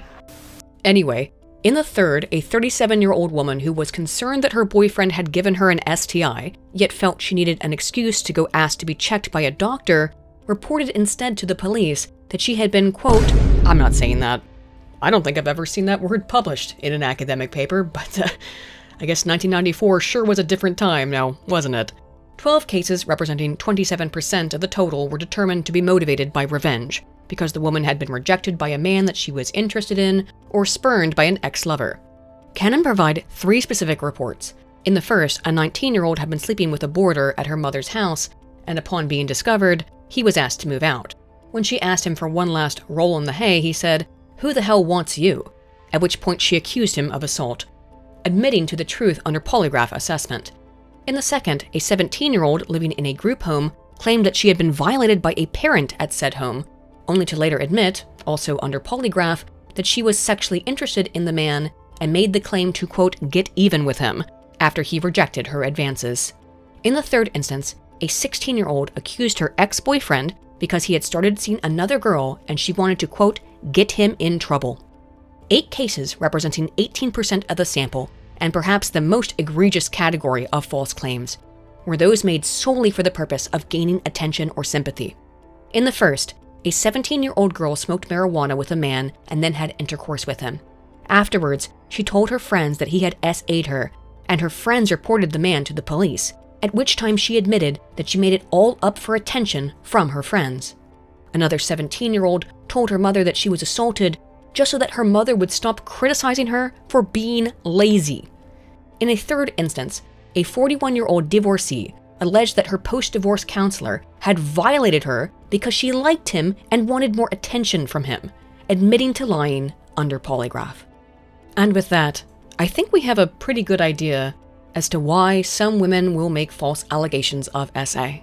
Anyway, in the third, a 37 year old woman who was concerned that her boyfriend had given her an STI, yet felt she needed an excuse to go ask to be checked by a doctor, reported instead to the police that she had been, quote, I'm not saying that. I don't think I've ever seen that word published in an academic paper, but uh, I guess 1994 sure was a different time now, wasn't it? 12 cases representing 27% of the total were determined to be motivated by revenge, because the woman had been rejected by a man that she was interested in or spurned by an ex lover. Kanin provide three specific reports. In the first, a 19 year old had been sleeping with a boarder at her mother's house, and upon being discovered, he was asked to move out. When she asked him for one last roll in the hay, he said, Who the hell wants you? At which point she accused him of assault, admitting to the truth under polygraph assessment. In the second, a 17 year old living in a group home claimed that she had been violated by a parent at said home only to later admit, also under polygraph, that she was sexually interested in the man and made the claim to, quote, get even with him after he rejected her advances. In the third instance, a 16 year old accused her ex boyfriend because he had started seeing another girl and she wanted to, quote, get him in trouble. Eight cases representing 18% of the sample, and perhaps the most egregious category of false claims, were those made solely for the purpose of gaining attention or sympathy. In the first, a 17 year old girl smoked marijuana with a man and then had intercourse with him. Afterwards, she told her friends that he had SA'd her, and her friends reported the man to the police, at which time she admitted that she made it all up for attention from her friends. Another 17 year old told her mother that she was assaulted just so that her mother would stop criticizing her for being lazy. In a third instance, a 41 year old divorcee alleged that her post divorce counselor had violated her because she liked him and wanted more attention from him, admitting to lying under polygraph. And with that, I think we have a pretty good idea as to why some women will make false allegations of SA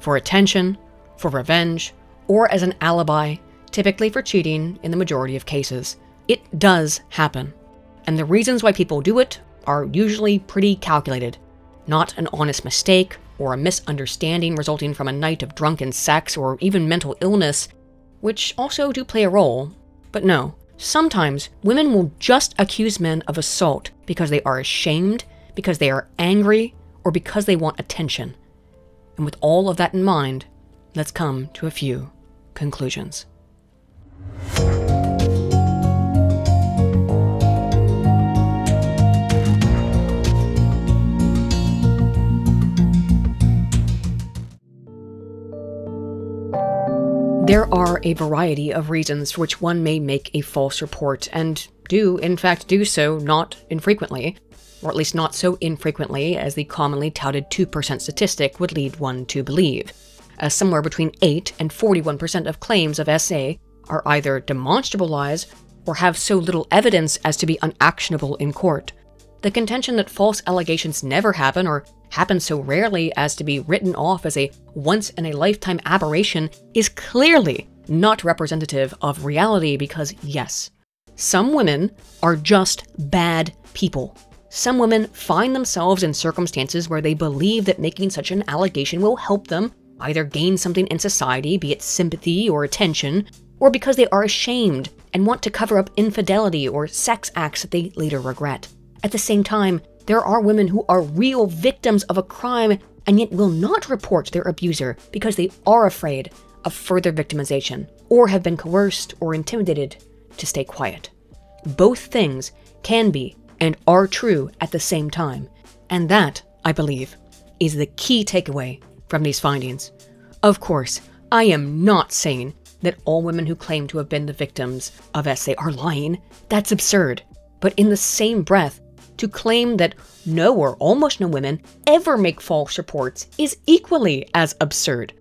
for attention, for revenge, or as an alibi, typically for cheating in the majority of cases. It does happen. And the reasons why people do it are usually pretty calculated, not an honest mistake or a misunderstanding resulting from a night of drunken sex or even mental illness, which also do play a role. But no, sometimes women will just accuse men of assault because they are ashamed, because they are angry, or because they want attention. And with all of that in mind, let's come to a few conclusions. There are a variety of reasons for which one may make a false report, and do, in fact, do so not infrequently, or at least not so infrequently as the commonly touted 2% statistic would lead one to believe, as somewhere between 8 and 41% of claims of SA are either demonstrable lies or have so little evidence as to be unactionable in court. The contention that false allegations never happen or happen so rarely as to be written off as a once in a lifetime aberration is clearly not representative of reality because, yes, some women are just bad people. Some women find themselves in circumstances where they believe that making such an allegation will help them either gain something in society, be it sympathy or attention, or because they are ashamed and want to cover up infidelity or sex acts that they later regret. At the same time, there are women who are real victims of a crime and yet will not report their abuser because they are afraid of further victimization or have been coerced or intimidated to stay quiet. Both things can be and are true at the same time, and that, I believe, is the key takeaway from these findings. Of course, I am not saying that all women who claim to have been the victims of SA are lying. That's absurd. But in the same breath, to claim that no or almost no women ever make false reports is equally as absurd.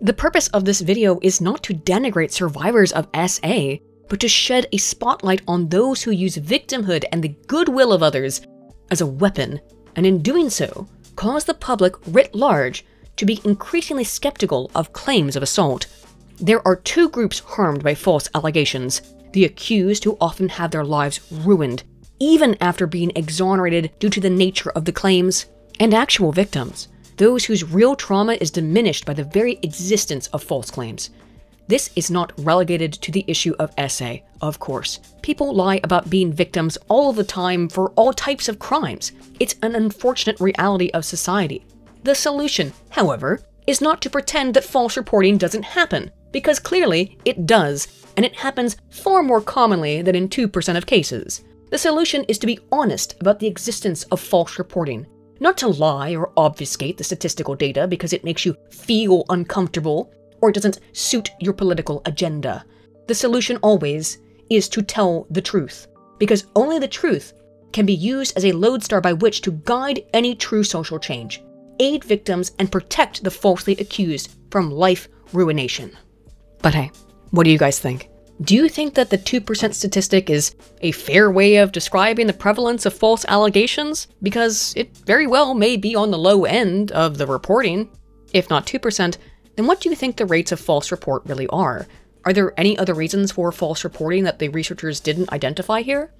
The purpose of this video is not to denigrate survivors of SA, but to shed a spotlight on those who use victimhood and the goodwill of others as a weapon, and in doing so, cause the public writ large to be increasingly skeptical of claims of assault. There are two groups harmed by false allegations the accused, who often have their lives ruined, even after being exonerated due to the nature of the claims, and actual victims, those whose real trauma is diminished by the very existence of false claims. This is not relegated to the issue of SA, of course. People lie about being victims all the time for all types of crimes. It's an unfortunate reality of society. The solution, however, is not to pretend that false reporting doesn't happen, because clearly it does, and it happens far more commonly than in 2% of cases. The solution is to be honest about the existence of false reporting, not to lie or obfuscate the statistical data because it makes you feel uncomfortable or it doesn't suit your political agenda. The solution always is to tell the truth, because only the truth can be used as a lodestar by which to guide any true social change, aid victims, and protect the falsely accused from life ruination. But hey, what do you guys think? Do you think that the 2% statistic is a fair way of describing the prevalence of false allegations? Because it very well may be on the low end of the reporting. If not 2%, then what do you think the rates of false report really are? Are there any other reasons for false reporting that the researchers didn't identify here?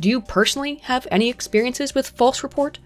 Do you personally have any experiences with false report?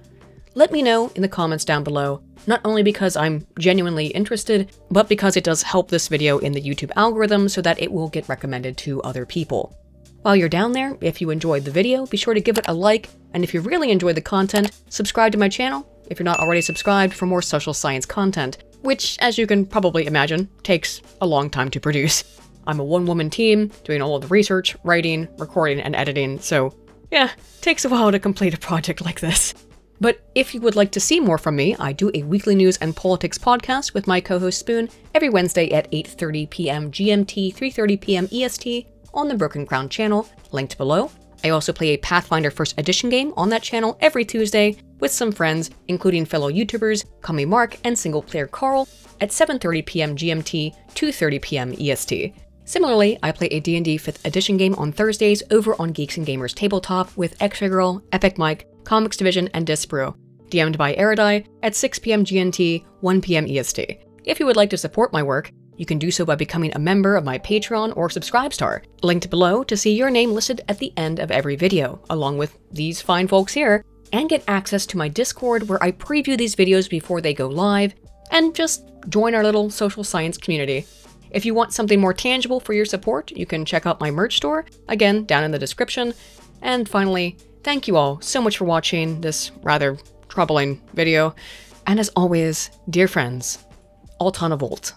Let me know in the comments down below, not only because I'm genuinely interested, but because it does help this video in the YouTube algorithm so that it will get recommended to other people. While you're down there, if you enjoyed the video, be sure to give it a like, and if you really enjoyed the content, subscribe to my channel if you're not already subscribed for more social science content, which, as you can probably imagine, takes a long time to produce. I'm a one-woman team, doing all of the research, writing, recording, and editing, so yeah, takes a while to complete a project like this. But if you would like to see more from me, I do a weekly news and politics podcast with my co-host Spoon every Wednesday at 8:30 p.m. GMT, 3:30 p.m. EST on the Broken Crown channel, linked below. I also play a Pathfinder First Edition game on that channel every Tuesday with some friends, including fellow YouTubers Kami Mark and single player Carl at 7:30 p.m. GMT, 2:30 p.m. EST. Similarly, I play a D&D 5th edition game on Thursdays over on Geeks and Gamers Tabletop with X-Ray Girl, Epic Mike, Comics Division, and Disbrew, DM'd by Erudai at 6pm GMT, 1pm EST. If you would like to support my work, you can do so by becoming a member of my Patreon or Subscribestar, linked below to see your name listed at the end of every video, along with these fine folks here, and get access to my Discord where I preview these videos before they go live, and just join our little social science community. If you want something more tangible for your support, you can check out my merch store, again, down in the description. And finally, Thank you all so much for watching this rather troubling video. And as always, dear friends, Altana Vault.